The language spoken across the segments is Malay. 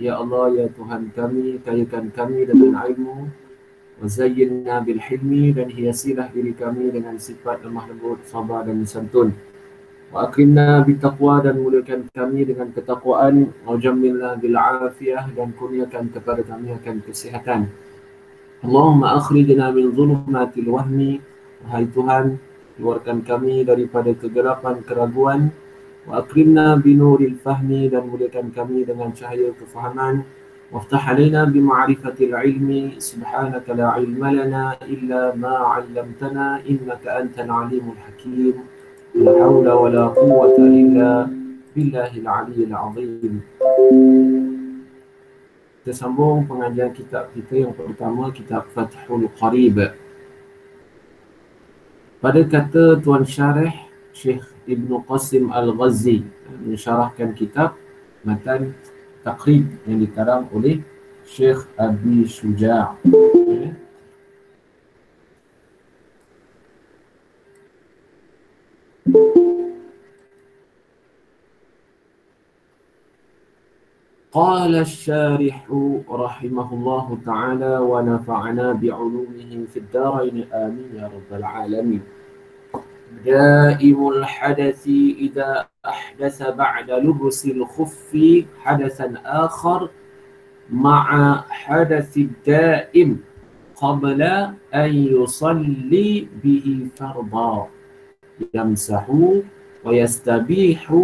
Ya Allah, Ya Tuhan kami, kayakan kami dengan ilmu Wazayyinna bil hilmi dan hiasilah diri kami dengan sifat lemah lembut, sabar dan santun. Wa akrimna bil taqwa dan muliakan kami dengan ketakwaan. Wa jammilna bil afiyah dan kurniakan kepada kami akan kesihatan. Allahumma akhrijna min zulmatil wahmi. Wahai Tuhan, keluarkan kami daripada kegelapan keraguan وأكرمنا بنور الفهم لمولكم كمي من شهية فهمان وافتح علينا بمعرفة العلم سبحانك لا علم لنا إلا ما علمتنا إنك أنت العليم الحكيم. لا حول ولا قوة إلا بالله العلي العظيم. Tersambung pengajian kitab كتاب yang pertama kitab Fathul Qarib. Pada kata Tuan Syarih Syekh ابن قاسم الغزي. من شرح كم كتاب؟ مثلا تقريب يعني كلام عليه الشيخ أبي شجاع. قال الشارح رحمه الله تعالى ونفعنا بعلومهم في الدارين. آمين يا رب العالمين. دائم الحدث إذا أحدث بعد لبس الخف حدثا آخر مع حدث الدائم قبل أن يصلي به فرضا. يمسح ويستبيح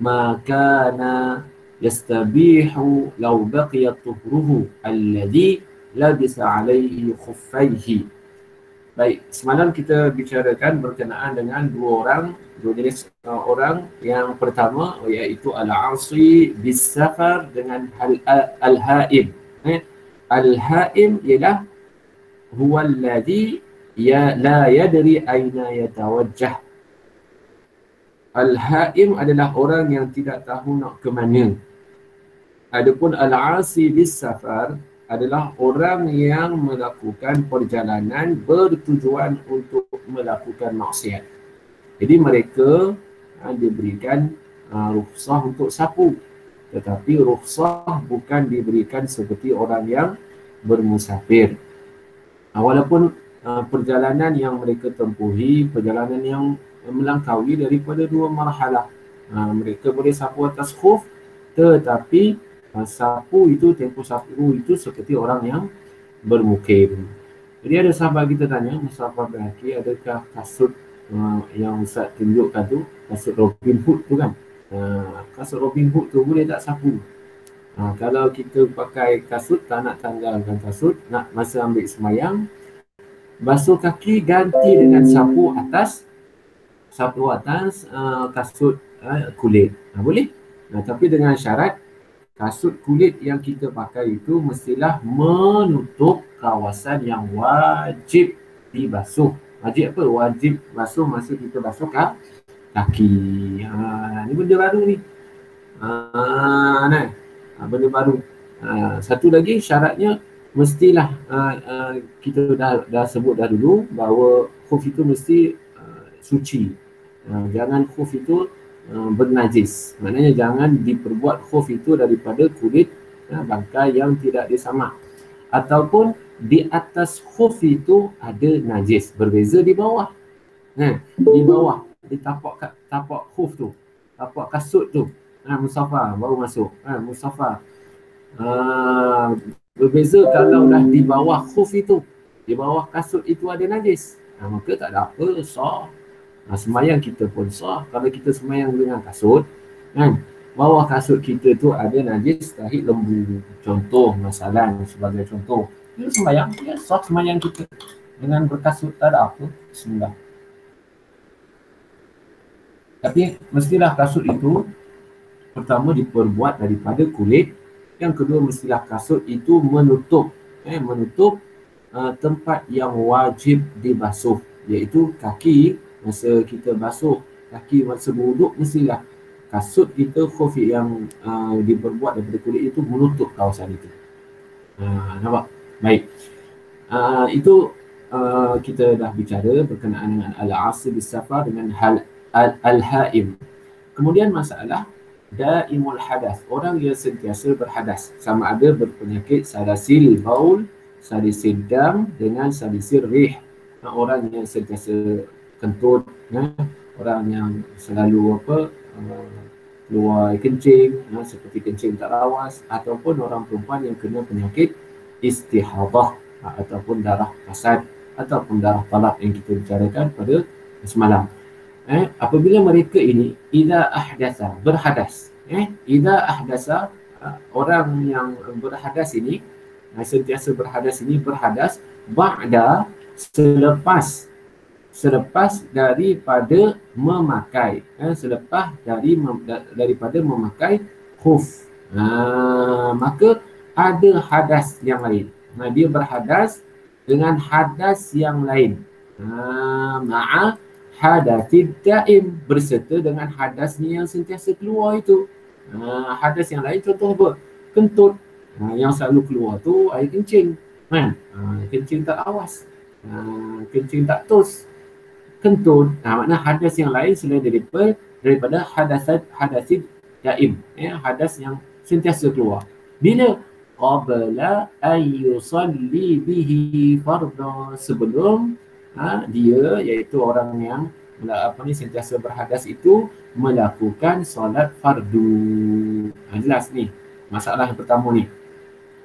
ما كان يستبيح لو بقي طهره الذي لبس عليه خفيه. Baik, semalam kita bicarakan berkenaan dengan dua orang, dua jenis uh, orang. Yang pertama iaitu al-asi bis safar dengan al-haim. Eh? Al-haim ialah huwa alladhi ya la yadri aina yatawajjah. Al-haim adalah orang yang tidak tahu nak ke mana. Adapun al-asi bis safar adalah orang yang melakukan perjalanan bertujuan untuk melakukan maksiat. Jadi mereka ha, diberikan ha, rukhsah untuk sapu. Tetapi rukhsah bukan diberikan seperti orang yang bermusafir. Ha, walaupun ha, perjalanan yang mereka tempuhi, perjalanan yang melangkaui daripada dua marhalah. Ha, mereka boleh sapu atas khuf tetapi sapu itu tempoh sapu itu seperti orang yang bermukim. Jadi ada sahabat kita tanya, Mustafa Berhaki, adakah kasut uh, yang Ustaz tunjukkan tu, kasut Robin Hood tu kan? Uh, kasut Robin Hood tu boleh tak sapu? Uh, kalau kita pakai kasut, tak nak tanggalkan kasut, nak masa ambil semayang, basuh kaki ganti dengan sapu atas sapu atas uh, kasut uh, kulit. Uh, boleh? Nah, tapi dengan syarat kasut kulit yang kita pakai itu mestilah menutup kawasan yang wajib dibasuh. Wajib apa? Wajib basuh masa kita basuh kah? kaki. Ha, ni benda baru ni. Ha, nah. Ha, benda baru. Ha, satu lagi syaratnya mestilah uh, uh, kita dah dah sebut dah dulu bahawa khuf itu mesti uh, suci. Uh, jangan khuf itu Uh, bernajis. Maknanya jangan diperbuat khuf itu daripada kulit ya, bangkai yang tidak disamak. Ataupun di atas khuf itu ada najis. Berbeza di bawah. Ha, di bawah. Di tapak, tapak khuf tu. Tapak kasut tu. Ha, Mustafa baru masuk. Ha, Mustafa. Ha, berbeza kalau dah di bawah khuf itu. Di bawah kasut itu ada najis. Ha, maka tak ada apa. Sah. Ha, semayang kita pun sah. Kalau kita semayang dengan kasut kan? Bawah kasut kita tu ada najis tahit lembu. Contoh masalah sebagai contoh. Kita semayang ya sah semayang kita. Dengan berkasut tak ada apa. Bismillah. Tapi mestilah kasut itu pertama diperbuat daripada kulit. Yang kedua mestilah kasut itu menutup. Eh, menutup uh, tempat yang wajib dibasuh iaitu kaki masa kita basuh kaki masa beruduk mestilah kasut kita kofi yang uh, diperbuat daripada kulit itu menutup kawasan itu. Uh, nampak? Baik. Uh, itu uh, kita dah bicara berkenaan dengan al-asir safar dengan hal al-haim. Kemudian masalah daimul hadas. Orang yang sentiasa berhadas. Sama ada berpenyakit salisil baul, salisil dam dengan salisil rih. Orang yang sentiasa kentut, ya. orang yang selalu apa uh, keluar kencing ya, seperti kencing tak lawas ataupun orang perempuan yang kena penyakit istihadah ha, ataupun darah kasad ataupun darah talak yang kita bicarakan pada semalam. Eh, apabila mereka ini ida ahdasa berhadas, eh, ida ahdasa uh, orang yang berhadas ini uh, sentiasa berhadas ini berhadas ba'da selepas selepas daripada memakai. Eh, selepas dari mem, daripada memakai khuf. Uh, maka ada hadas yang lain. Nah, dia berhadas dengan hadas yang lain. Uh, ma'a hadatid daim. Berserta dengan hadasnya yang sentiasa keluar itu. Uh, hadas yang lain contoh apa? Kentut. Uh, yang selalu keluar tu air kencing. Kan? Uh, kencing tak awas. Uh, kencing tak tos kentut nah, makna hadas yang lain selain daripada daripada hadasat hadasid daim. Ya hadas yang sentiasa keluar. Bila? Qabla ay yusalli bihi fardha sebelum ha, dia iaitu orang yang apa ni sentiasa berhadas itu melakukan solat fardu. Ha, jelas ni masalah yang pertama ni.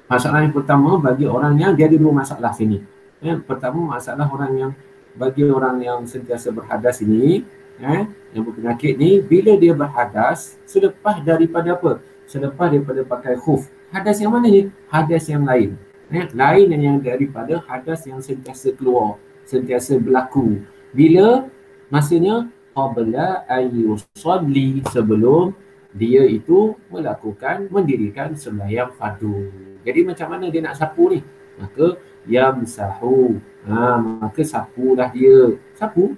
Masalah yang pertama bagi orang yang dia ada dua masalah sini. Ya, pertama masalah orang yang bagi orang yang sentiasa berhadas ini eh, yang berpenyakit ni bila dia berhadas selepas daripada apa? Selepas daripada pakai khuf. Hadas yang mana ni? Hadas yang lain. Eh, lain yang daripada hadas yang sentiasa keluar sentiasa berlaku. Bila? Masanya qabla ayyusalli sebelum dia itu melakukan mendirikan sembahyang fardu jadi macam mana dia nak sapu ni? Maka yamsahu. Ha, maka sapulah dia. Sapu?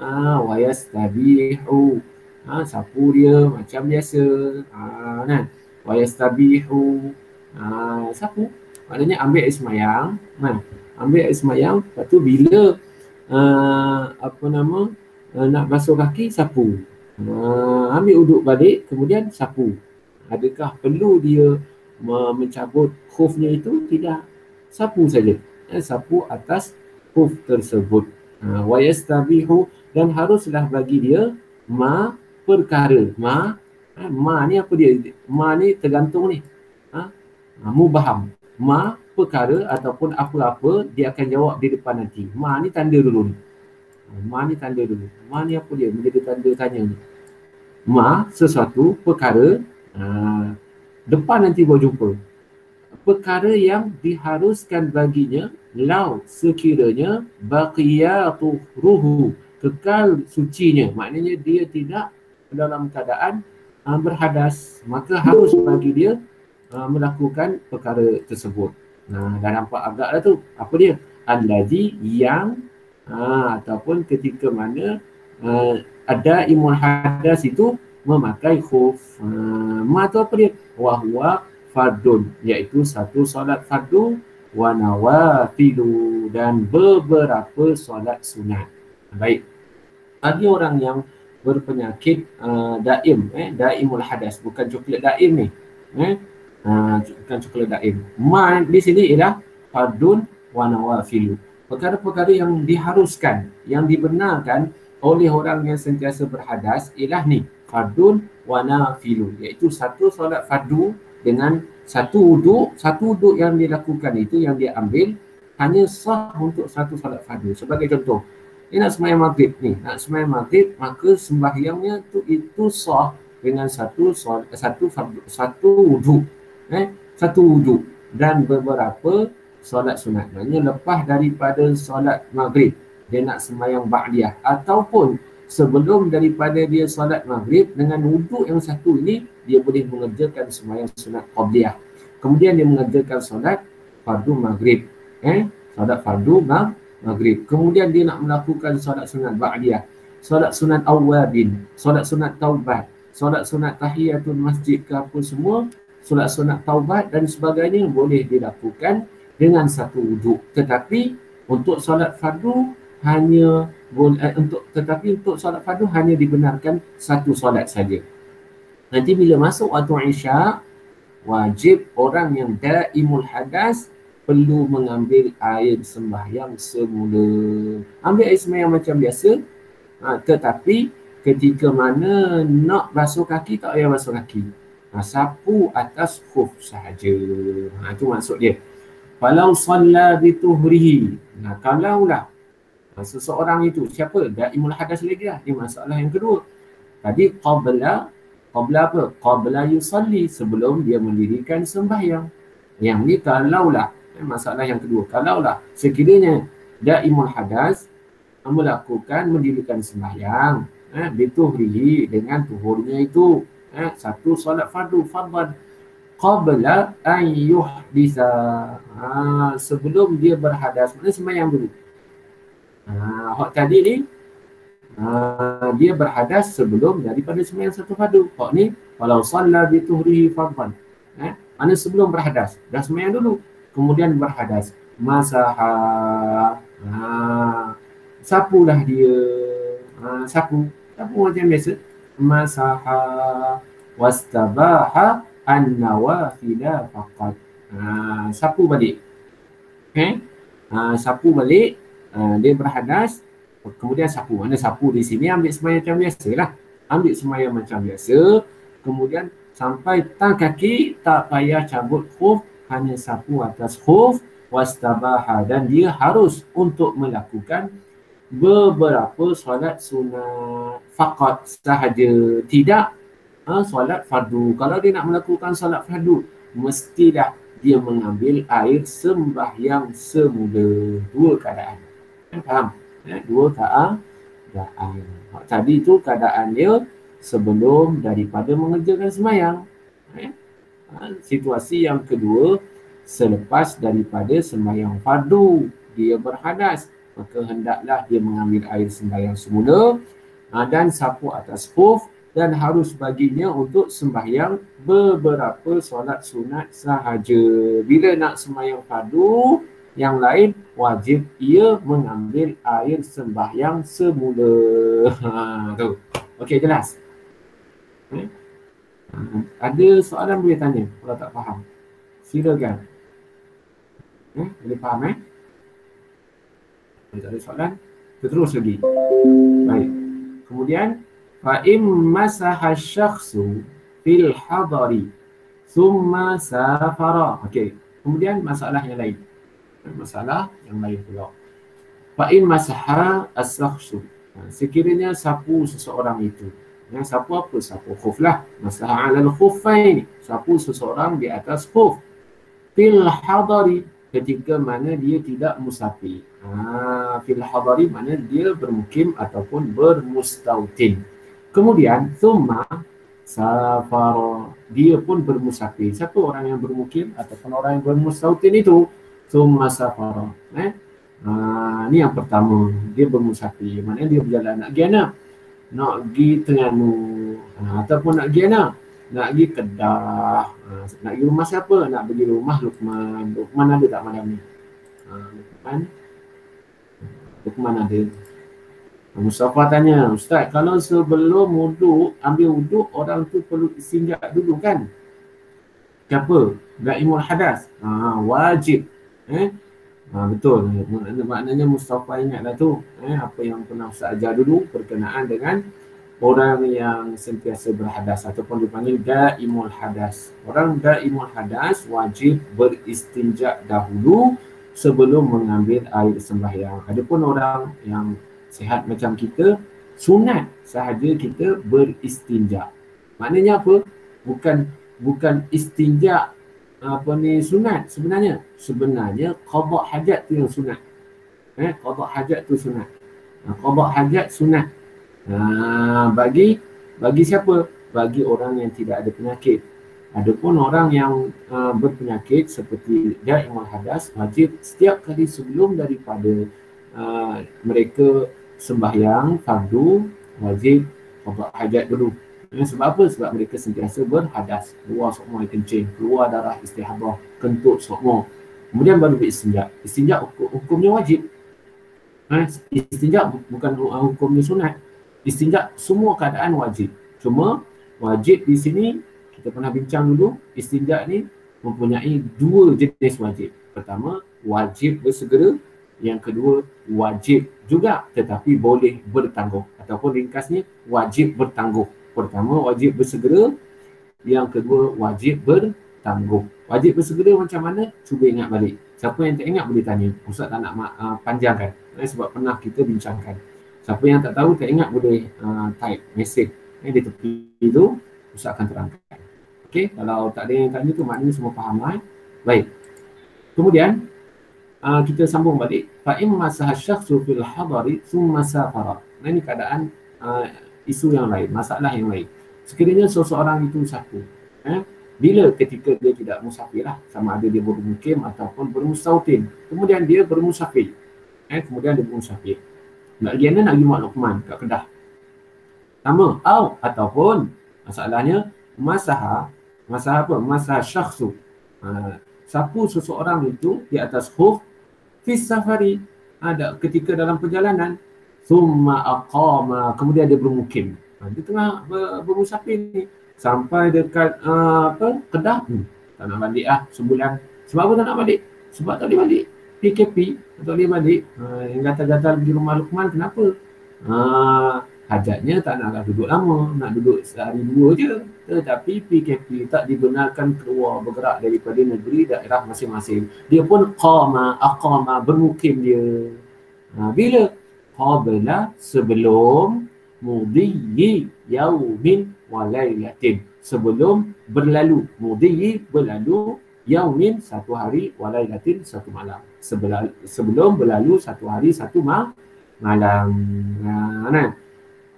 Ha, wayastabihu. Ha, sapu dia macam biasa. Ha, kan? Wayastabihu. Ha, sapu? Maknanya ambil air semayang ha, ambil air semayang lepas tu bila uh, apa nama uh, nak basuh kaki sapu. Uh, ambil uduk balik kemudian sapu. Adakah perlu dia mencabut khufnya itu? Tidak sapu saja. Eh, sapu atas huf tersebut. Ha, wa yastabihu dan haruslah bagi dia ma perkara. Ma ha, ma ni apa dia? Ma ni tergantung ni. Ha, ha mubaham ma perkara ataupun apa-apa dia akan jawab di depan nanti. Ma ni tanda dulu ni. Ma ni tanda dulu. Ma ni apa dia? Menjadi tanda tanya ni. Ma sesuatu perkara ha, depan nanti baru jumpa perkara yang diharuskan baginya lau sekiranya baqiyatu ruhu kekal sucinya. Maknanya dia tidak dalam keadaan uh, berhadas. Maka harus bagi dia uh, melakukan perkara tersebut. Nah dah nampak agak dah tu. Apa dia? Allazi yang uh, ataupun ketika mana uh, ada imun hadas itu memakai khuf. Uh, ma tu apa dia? Wahwa fardun iaitu satu solat fardu wa nawafilu dan beberapa solat sunat. Baik. Bagi orang yang berpenyakit uh, daim eh daimul hadas bukan coklat daim ni. Eh uh, bukan coklat daim. Ma di sini ialah fardun wa nawafilu. Perkara-perkara yang diharuskan, yang dibenarkan oleh orang yang sentiasa berhadas ialah ni fardun wa nafilu iaitu satu solat fardu dengan satu wuduk, satu wuduk yang dilakukan itu yang dia ambil hanya sah untuk satu salat fardu. Sebagai contoh, dia nak semayang maghrib ni, nak semayang maghrib maka sembahyangnya tu itu sah dengan satu satu fardu, satu wuduk. Eh, satu wuduk dan beberapa solat sunat. Maksudnya lepas daripada solat maghrib, dia nak semayang ba'diyah ataupun sebelum daripada dia solat maghrib dengan wuduk yang satu ini dia boleh mengerjakan sembahyang sunat qabliyah. Kemudian dia mengerjakan solat fardu maghrib eh? Solat fardu maghrib. Kemudian dia nak melakukan solat sunat ba'diyah. Solat sunat awabin solat sunat taubat solat sunat tahiyatul masjid ke apa semua solat sunat taubat dan sebagainya boleh dilakukan dengan satu wuduk. Tetapi untuk solat fardu hanya boleh eh, untuk tetapi untuk solat fardu hanya dibenarkan satu solat saja. Nanti bila masuk waktu isyak, wajib orang yang daimul hadas perlu mengambil air sembahyang semula. Ambil air sembahyang macam biasa, ha, tetapi ketika mana nak basuh kaki tak payah basuh kaki. Ha, sapu atas khuf sahaja. Ha, itu maksud dia. Falau salla bituhrihi. Nah, kalaulah seseorang itu, siapa? Daimul hadas lagi lah. Ini masalah yang kedua. Tadi qabla qabla apa? Qabla yusalli sebelum dia mendirikan sembahyang. Yang ni kalaulah masalah yang kedua. Kalaulah sekiranya daimul hadas melakukan mendirikan sembahyang eh, bituhrihi dengan tuhurnya itu eh, satu solat fardu fardhan qabla an yuhdisa ha, sebelum dia berhadas mana sembahyang dulu ha, hak tadi ni Ha, dia berhadas sebelum daripada sembahyang satu fardu. Kok ni kalau salla bi tuhrihi fardhan. Eh, mana sebelum berhadas? Dah sembahyang dulu. Kemudian berhadas. Masaha. Ha, sapulah dia. Ha, sapu. Sapu macam biasa. Masaha wastabaha an-nawafila faqat. Ha, sapu balik. Okay? Ha, sapu balik. Ha, dia berhadas Kemudian sapu. Mana sapu di sini ambil semayang macam biasa lah. Ambil semayang macam biasa. Kemudian sampai tang kaki tak payah cabut khuf. Hanya sapu atas khuf. Wastabaha. Dan dia harus untuk melakukan beberapa solat sunat fakat sahaja. Tidak ha, solat fardu. Kalau dia nak melakukan solat fardu, mestilah dia mengambil air sembahyang semula. Dua keadaan. Faham? ya, dua keadaan. Tadi itu keadaan dia sebelum daripada mengerjakan semayang. Ya. Ha, situasi yang kedua selepas daripada sembahyang fardu dia berhadas maka hendaklah dia mengambil air sembahyang semula ha, dan sapu atas khuf dan harus baginya untuk sembahyang beberapa solat sunat sahaja. Bila nak sembahyang fardu, yang lain wajib ia mengambil air sembahyang semula. Ha, tu. Okey, jelas. Eh? Ada soalan boleh tanya kalau tak faham. Silakan. Eh, boleh faham eh? Tak ada soalan? Terus lagi. Baik. Kemudian im masaha syakhsu fil hadari thumma safara. Okey. Kemudian masalah yang lain masalah yang lain pula. Fa'in masaha as-sakhsu. Ha, sekiranya sapu seseorang itu. Ya, sapu apa? Sapu khuf lah. Masaha alal khufain. Sapu seseorang di atas khuf. Fil hadari. Ketika mana dia tidak musafir. Ha, fil hadari mana dia bermukim ataupun bermustautin. Kemudian, thumma safara. Dia pun bermusafir. Siapa orang yang bermukim ataupun orang yang bermustautin itu? Summa safara. Eh? Ha, ni yang pertama. Dia bermusafir. Maknanya dia berjalan. Nak pergi mana? Nak pergi Terengganu. Ha, ataupun nak pergi mana? Nak pergi Kedah. Ha, nak pergi rumah siapa? Nak pergi rumah Lukman. Lukman ada tak malam ni? Ha, Lukman? Lukman ada. Mustafa tanya, Ustaz, kalau sebelum wuduk, ambil wuduk, orang tu perlu sinjak dulu kan? Siapa? Gaimul hadas. Ha, wajib. Eh? Ha, betul. Maknanya Mustafa ingatlah tu eh, apa yang pernah Ustaz ajar dulu berkenaan dengan orang yang sentiasa berhadas ataupun dipanggil daimul hadas. Orang daimul hadas wajib beristinja dahulu sebelum mengambil air sembahyang. Adapun orang yang sihat macam kita, sunat sahaja kita beristinja. Maknanya apa? Bukan bukan istinja apa ni sunat sebenarnya. Sebenarnya qada hajat tu yang sunat. Eh qada hajat tu sunat. Ha, qada hajat sunat. Ha, bagi bagi siapa? Bagi orang yang tidak ada penyakit. Adapun orang yang uh, berpenyakit seperti daimul hadas wajib setiap kali sebelum daripada uh, mereka sembahyang fardu wajib qada hajat dulu Ya, sebab apa? Sebab mereka sentiasa berhadas. Keluar sokmo yang kencing. Keluar darah istihadah. Kentut sokmo. Kemudian baru beristinjak. Istinjak hukum, hukumnya wajib. Ha? Istinjak bukan hukumnya sunat. Istinjak semua keadaan wajib. Cuma wajib di sini kita pernah bincang dulu istinja ni mempunyai dua jenis wajib. Pertama, wajib bersegera. Yang kedua, wajib juga tetapi boleh bertangguh. Ataupun ringkasnya, wajib bertangguh. Pertama, wajib bersegera. Yang kedua, wajib bertangguh. Wajib bersegera macam mana? Cuba ingat balik. Siapa yang tak ingat boleh tanya. Ustaz tak nak uh, panjangkan. Eh, sebab pernah kita bincangkan. Siapa yang tak tahu, tak ingat boleh uh, type message eh, di tepi itu. Ustaz akan terangkan. Okey, kalau tak ada yang tanya tu maknanya semua faham lah. Eh? Baik. Kemudian uh, kita sambung balik. Fa in masaha syakhsu fil hadari thumma safara. Ini keadaan uh, isu yang lain, masalah yang lain. Sekiranya seseorang itu sapu, eh, bila ketika dia tidak musafir lah, sama ada dia bermukim ataupun bermustautin. Kemudian dia bermusafir. Eh, kemudian dia bermusafir. Nak pergi mana? Nak pergi Mak Luqman kat Kedah. Sama. Au, ataupun masalahnya masaha Masa apa? Masa syakhsu. Ha, sapu seseorang itu di atas khuf fi safari. Ada ketika dalam perjalanan. Thumma aqama. Kemudian dia bermukim. Ha, dia tengah ber, bermusafir ni. Sampai dekat uh, apa? Kedah. Hmm. Tak nak balik ah sebulan. Sebab apa tak nak balik? Sebab tak boleh balik. PKP. Tak boleh balik. Ha, yang gatal-gatal di rumah Lukman kenapa? Ha, hajatnya tak nak duduk lama, nak duduk sehari dua je. Tetapi PKP tak dibenarkan keluar bergerak daripada negeri daerah masing-masing. Dia pun qama, aqama, bermukim dia. Ha, bila? Qabla sebelum mudiyyi yaumin walaylatin. Sebelum berlalu. Mudiyyi berlalu yaumin satu hari walaylatin satu malam. Sebelum berlalu satu hari satu ma malam. Nah,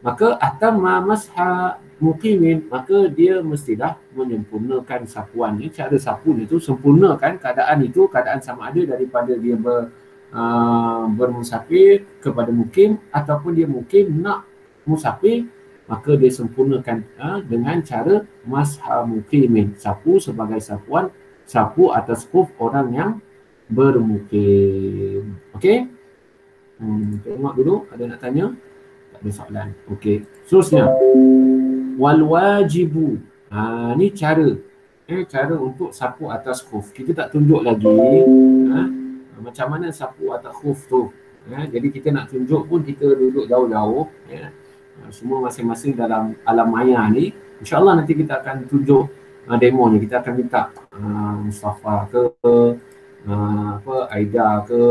maka atamma masha muqimin maka dia mestilah menyempurnakan sapuan ni cara sapu itu sempurnakan keadaan itu keadaan sama ada daripada dia ber, uh, bermusafir kepada mukim ataupun dia mukim nak musafir maka dia sempurnakan uh, dengan cara masha muqimin sapu sebagai sapuan sapu atas kuf orang yang bermukim okey hmm, tengok dulu ada nak tanya ada soalan. Okey. Seterusnya. Wal wajibu. Ha, ni cara. Eh, cara untuk sapu atas khuf. Kita tak tunjuk lagi. Ha, macam mana sapu atas khuf tu. Ha, jadi kita nak tunjuk pun kita duduk jauh-jauh. Ya. Ha, semua masing-masing dalam alam maya ni. InsyaAllah nanti kita akan tunjuk uh, demo ni. Kita akan minta uh, Mustafa ke, uh, apa, Aida ke,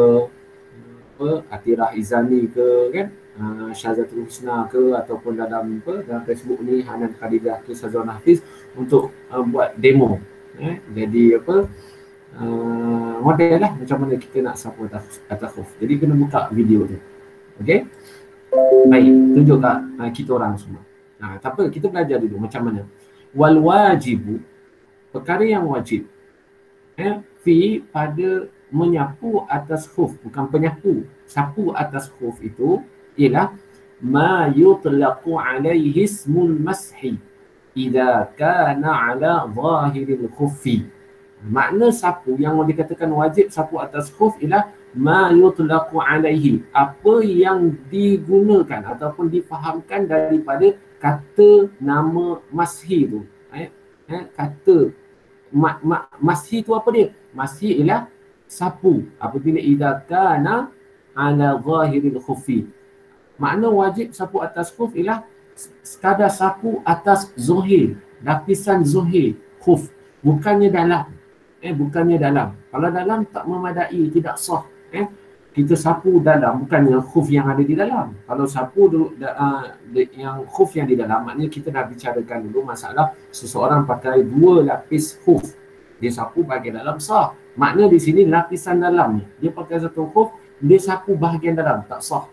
apa, Atirah Izani ke, kan? uh, Syazatul Husna ke ataupun dalam apa dalam Facebook ni Hanan Khadijah ke Sazwan Hafiz untuk uh, buat demo eh jadi apa uh, model lah macam mana kita nak sapu atas khuf jadi kena buka video tu. Okey? Baik tunjuk kat uh, kita orang semua. Nah tak apa kita belajar dulu macam mana. Wal wajibu perkara yang wajib eh fi pada menyapu atas khuf bukan penyapu. Sapu atas khuf itu ialah ma yutlaqu alaihi ismul mashi idza kana ala zahiril khuffi makna sapu yang dikatakan wajib sapu atas khuf ialah ma yutlaqu alaihi apa yang digunakan ataupun difahamkan daripada kata nama mashi tu eh, eh kata ma, ma, mashi tu apa dia mashi ialah sapu apabila idza kana ala zahiril khuffi Makna wajib sapu atas khuf ialah sekadar sapu atas zuhir, lapisan zuhir, khuf. Bukannya dalam. Eh, bukannya dalam. Kalau dalam tak memadai, tidak sah. Eh, kita sapu dalam, bukannya khuf yang ada di dalam. Kalau sapu dulu, uh, yang khuf yang di dalam, maknanya kita dah bicarakan dulu masalah seseorang pakai dua lapis khuf. Dia sapu bahagian dalam sah. Makna di sini lapisan dalam ni. Dia pakai satu khuf, dia sapu bahagian dalam, tak sah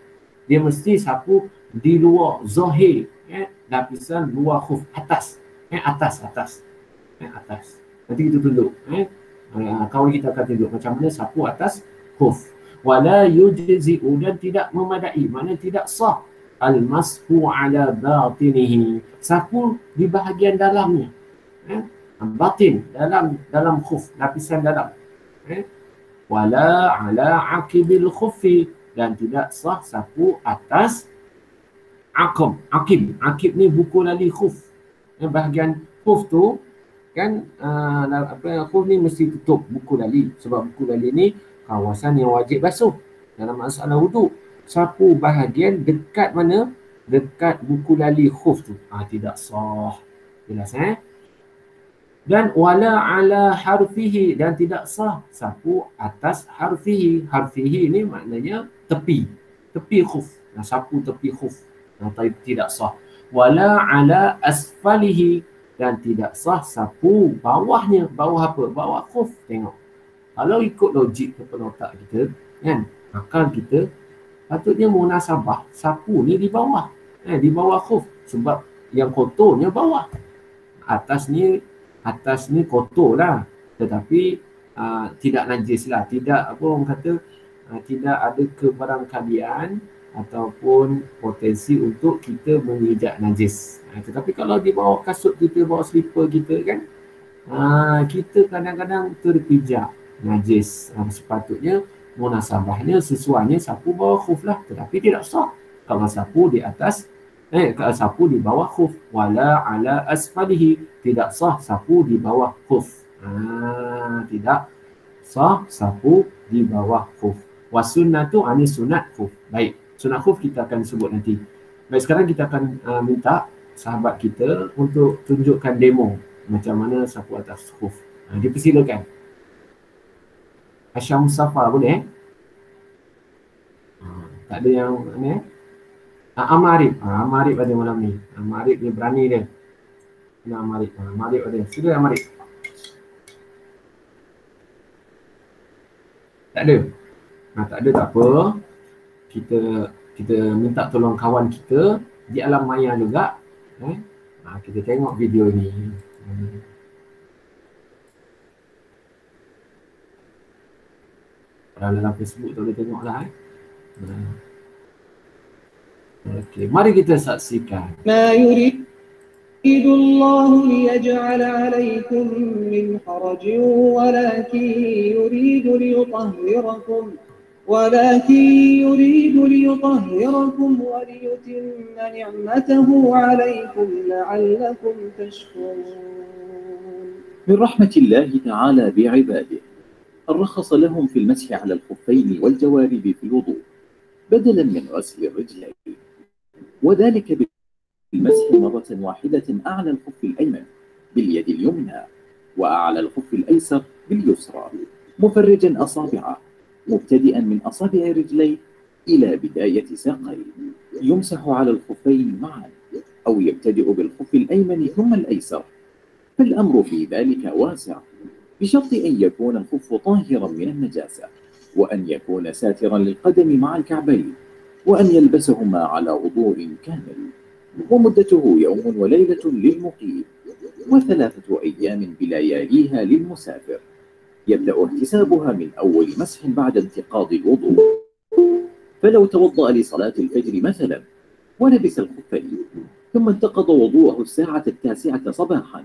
dia mesti sapu di luar zahir ya lapisan luar khuf atas ya atas atas ya atas nanti kita tunjuk ya uh, kawan kita akan tunjuk macam mana sapu atas khuf wala yujzi dan tidak memadai mana tidak sah. Al mashu ala batinihi. Sapu di bahagian dalamnya. Ya batin dalam dalam khuf lapisan dalam. Ya wala ala akibil khufi. Dan tidak sah sapu atas akib. Akib. Akib ni buku lali khuf. Ya, bahagian khuf tu kan uh, apa khuf ni mesti tutup buku lali sebab buku lali ni kawasan yang wajib basuh dalam masalah wuduk. Sapu bahagian dekat mana? Dekat buku lali khuf tu. Ah tidak sah. Jelas eh? dan wala ala harfihi dan tidak sah sapu atas harfihi harfihi ni maknanya tepi tepi khuf nah, sapu tepi khuf nah, tapi tidak sah wala ala asfalihi dan tidak sah sapu bawahnya bawah apa? Bawah khuf tengok. Kalau ikut logik kepala otak kita kan? Akal kita patutnya munasabah sapu ni di bawah. Eh, di bawah khuf sebab yang kotornya bawah. Atas ni atas ni kotor lah. Tetapi uh, tidak najis lah. Tidak apa orang kata uh, tidak ada kebarangkalian ataupun potensi untuk kita menginjak najis. Uh, tetapi kalau di bawah kasut kita bawah slipper kita kan uh, kita kadang-kadang terpijak najis. Uh, sepatutnya munasabahnya sesuainya sapu bawah khuf lah. Tetapi tidak sah. Kalau sapu di atas eh sapu di bawah khuf. Wala ala asfalihi. Tidak sah sapu di bawah khuf. Ha, tidak sah sapu di bawah khuf. Wasunnatu ani sunat khuf. Baik sunat khuf kita akan sebut nanti baik sekarang kita akan uh, minta sahabat kita untuk tunjukkan demo macam mana sapu atas khuf ha, dipersilakan Asyam Mustafa boleh eh? Ha, tak ada yang ni eh? Ah, Amarib. Ah, Amarib ada malam ni. Amarib dia berani dia. Nah, Amarib. Ah, Amarib ada. Sila Amarib. Tak ada. Nah, tak ada tak apa. Kita kita minta tolong kawan kita di alam maya juga. Eh? Nah, kita tengok video ni. Kalau dalam Facebook tu boleh tengok lah. Eh? Nah. Okey, mari kita saksikan. Ma yurid Allah liyaj'al 'alaykum min haraj walakin yurid liyutahhirakum ولكن يريد ليطهركم وليتم نعمته عليكم لعلكم تشكرون. من رحمة الله تعالى بعباده الرخص لهم في المسح على الخفين والجوارب في الوضوء بدلا من غسل الرجلين وذلك بالمسح مرة واحدة أعلى الخف الأيمن باليد اليمنى وأعلى الخف الأيسر باليسرى مفرجا أصابعه مبتدئا من أصابع رجليه إلى بداية ساقيه. يمسح على الخفين معا أو يبتدئ بالخف الأيمن ثم الأيسر. فالأمر في ذلك واسع بشرط أن يكون الخف طاهرا من النجاسة وأن يكون ساترا للقدم مع الكعبين وأن يلبسهما على وضوء كامل. ومدته يوم وليلة للمقيم وثلاثة أيام بلياليها للمسافر. يبدأ احتسابها من أول مسح بعد انتقاض الوضوء. فلو توضأ لصلاة الفجر مثلا ولبس الخفين ثم انتقض وضوءه الساعة التاسعة صباحا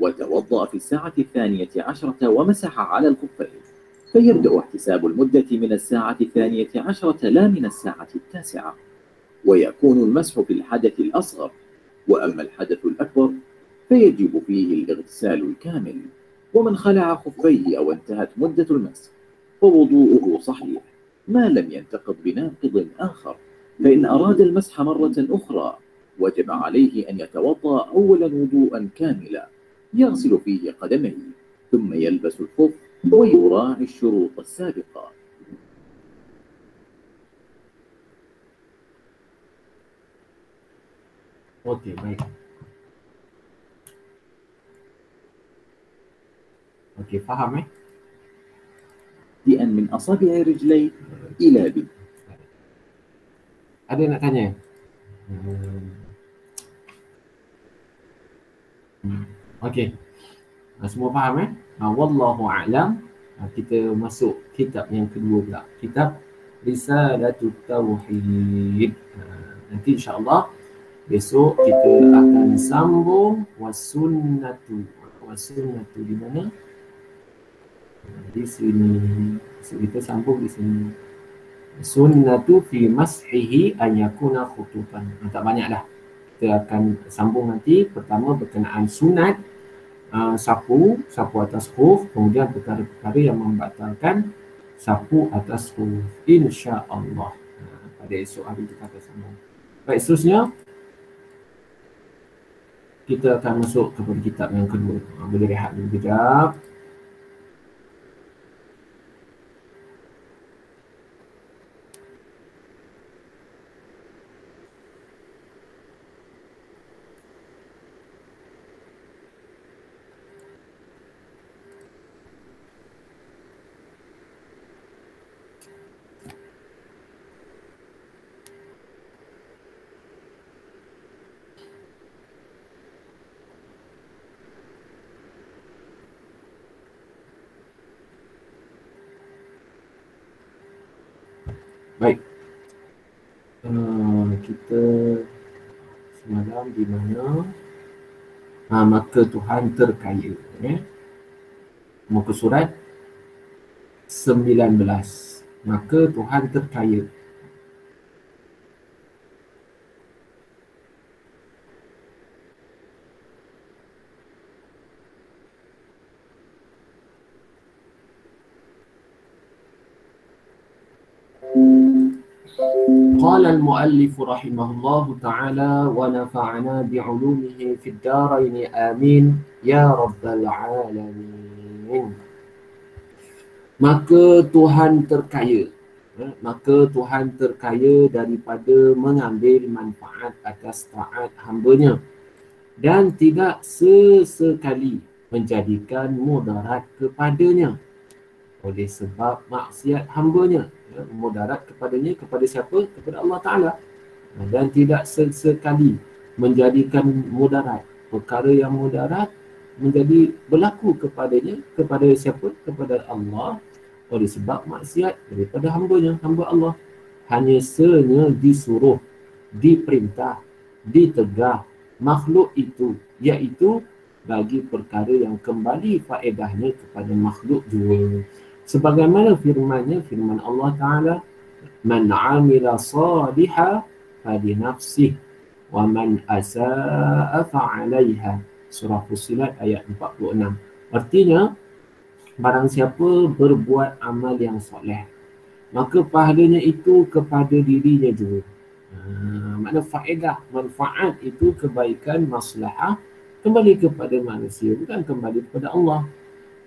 وتوضأ في الساعة الثانية عشرة ومسح على الخفين فيبدأ احتساب المدة من الساعة الثانية عشرة لا من الساعة التاسعة. ويكون المسح في الحدث الأصغر وأما الحدث الأكبر فيجب فيه الاغتسال الكامل. ومن خلع خفيه أو انتهت مدة المسح فوضوءه صحيح ما لم ينتقض بناقض آخر فإن أراد المسح مرة أخرى وجب عليه أن يتوضأ أولا وضوءا كاملا يغسل فيه قدميه ثم يلبس الخف ويراعي الشروط السابقة. Okey, Okey, faham eh? Di'an min asabi'i rijlai ila bi. Ada nak tanya? Hmm. Okey. Ah, semua faham eh? Ah, wallahu a'lam. Ah, kita masuk kitab yang kedua pula. Kitab Risalatul Tauhid. Nanti insyaAllah besok kita akan sambung wasunnatu wasunnatu di mana di sini. So, kita sambung di sini. Sunnatu fi mashihi an yakuna khutuban. Tak banyak dah. kita akan sambung nanti pertama berkenaan sunat uh, sapu sapu atas huruf kemudian perkara-perkara yang membatalkan sapu atas huruf insya-Allah uh, pada esok hari kita akan sambung baik seterusnya kita akan masuk kepada kitab yang kedua uh, boleh rehat dulu kejap Baik. Uh, kita semalam di mana uh, maka Tuhan terkaya ya. Muka surat 19. Maka Tuhan terkaya. قال المؤلف رحمه الله تعالى ونفعنا بعلومه في الدارين آمين يا رب العالمين maka Tuhan terkaya ya, maka Tuhan terkaya daripada mengambil manfaat atas taat hambanya dan tidak sesekali menjadikan mudarat kepadanya oleh sebab maksiat hambanya ya, mudarat kepadanya kepada siapa? kepada Allah Ta'ala. Dan tidak sesekali menjadikan mudarat. Perkara yang mudarat menjadi berlaku kepadanya kepada siapa? kepada Allah. Oleh sebab maksiat daripada hambanya, hamba Allah. Hanya senya disuruh diperintah, ditegah makhluk itu iaitu bagi perkara yang kembali faedahnya kepada makhluk juga sebagaimana firmannya firman Allah taala man amila saliha fali nafsih wa man asaa fa alaiha surah fusilat ayat 46 artinya barang siapa berbuat amal yang soleh maka pahalanya itu kepada dirinya juga. Ha, makna faedah manfaat itu kebaikan maslahah kembali kepada manusia bukan kembali kepada Allah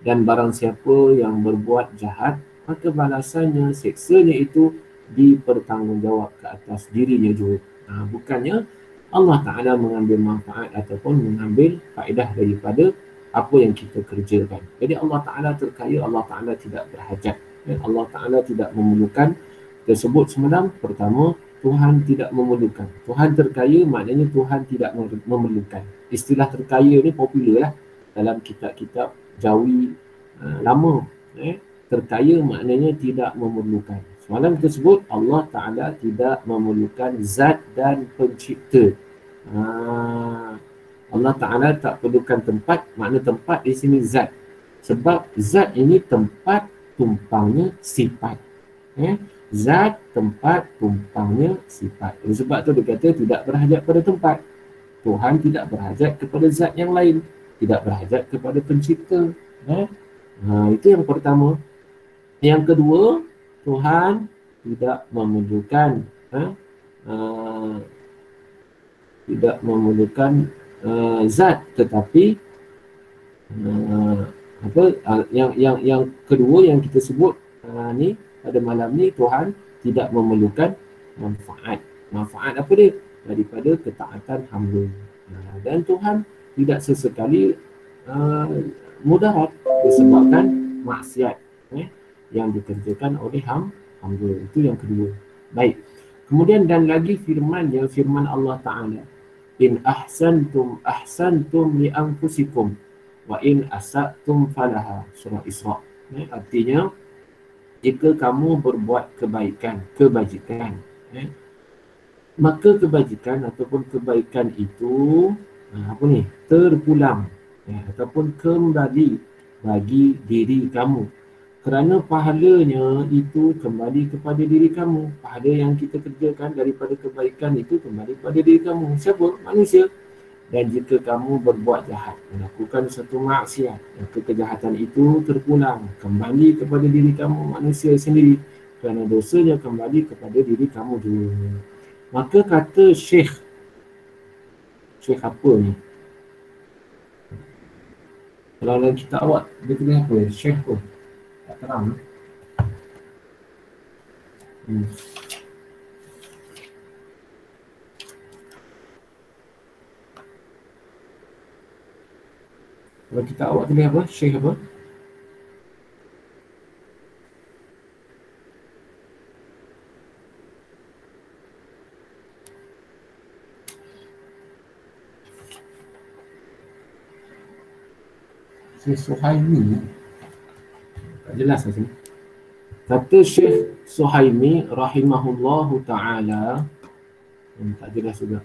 dan barang siapa yang berbuat jahat maka balasannya seksanya itu dipertanggungjawab ke atas dirinya juga ha, bukannya Allah Ta'ala mengambil manfaat ataupun mengambil faedah daripada apa yang kita kerjakan. Jadi Allah Ta'ala terkaya, Allah Ta'ala tidak berhajat. Allah Ta'ala tidak memerlukan. Tersebut semalam, pertama, Tuhan tidak memerlukan. Tuhan terkaya maknanya Tuhan tidak memerlukan. Istilah terkaya ni popular lah dalam kitab-kitab Jawi uh, lama. Eh. Terkaya maknanya tidak memerlukan. Semalam kita sebut Allah Ta'ala tidak memerlukan zat dan pencipta. Uh, Allah Ta'ala tak perlukan tempat, makna tempat di sini zat. Sebab zat ini tempat tumpangnya sifat. Eh? Zat, tempat, tumpangnya sifat. Sebab tu dia kata tidak berhajat pada tempat. Tuhan tidak berhajat kepada zat yang lain. Tidak berhajat kepada pencipta. Eh? Ha, itu yang pertama. Yang kedua, Tuhan tidak memerlukan eh? uh, tidak memerlukan uh, zat tetapi uh, apa uh, yang yang yang kedua yang kita sebut uh, ni pada malam ni Tuhan tidak memerlukan manfaat manfaat apa dia daripada ketaatan hamba uh, dan Tuhan tidak sesekali uh, mudarat disebabkan maksiat eh, yang dikerjakan oleh ham, hamba. Itu yang kedua. Baik. Kemudian dan lagi firman yang firman Allah Ta'ala. In ahsantum ahsantum li anfusikum wa in asatum falaha. Surah Isra. Eh, artinya jika kamu berbuat kebaikan kebajikan eh, maka kebajikan ataupun kebaikan itu apa ni terpulang eh, ataupun kembali bagi diri kamu Kerana pahalanya itu kembali kepada diri kamu. Pahala yang kita kerjakan daripada kebaikan itu kembali kepada diri kamu. Siapa? Manusia. Dan jika kamu berbuat jahat, melakukan satu maksiat, maka kejahatan itu terpulang kembali kepada diri kamu manusia sendiri. Kerana dosanya kembali kepada diri kamu juga. Maka kata Syekh, Syekh apa ni? Kalau dalam kitab awak, dia tulis apa? Syekh apa? Tak terang. Hmm. Kalau kita awak tulis apa? Syekh apa? Syekh Suhaimi. Tak jelas kat sini kata Syekh Suhaimi rahimahullahu ta'ala hmm, tak jelas juga.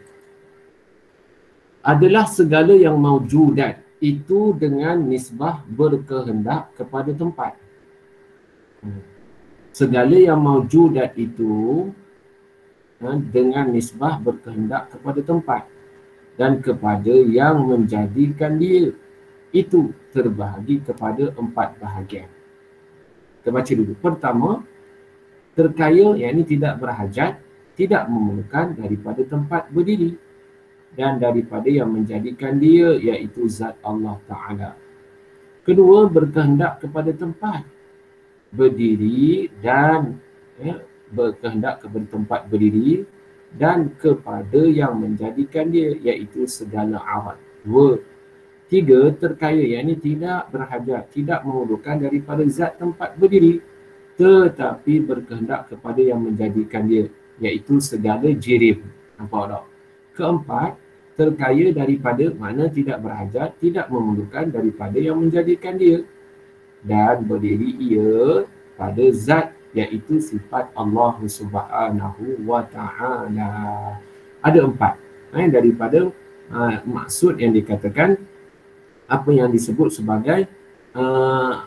Adalah segala yang maujudat itu dengan nisbah berkehendak kepada tempat. Hmm. segala yang maujudat itu ha, dengan nisbah berkehendak kepada tempat. Dan kepada yang menjadikan dia itu terbahagi kepada empat bahagian. Kita baca dulu. Pertama, terkaya yang ini tidak berhajat, tidak memerlukan daripada tempat berdiri dan daripada yang menjadikan dia iaitu zat Allah Ta'ala. Kedua, berkehendak kepada tempat berdiri dan ya, berkehendak kepada tempat berdiri dan kepada yang menjadikan dia iaitu segala awal. Dua, Tiga, terkaya yang ini tidak berhajat, tidak memerlukan daripada zat tempat berdiri tetapi berkehendak kepada yang menjadikan dia iaitu segala jirim. Nampak tak? Keempat, terkaya daripada mana tidak berhajat, tidak memerlukan daripada yang menjadikan dia dan berdiri ia pada zat iaitu sifat Allah Subhanahu wa taala. Ada empat eh, daripada uh, maksud yang dikatakan apa yang disebut sebagai uh,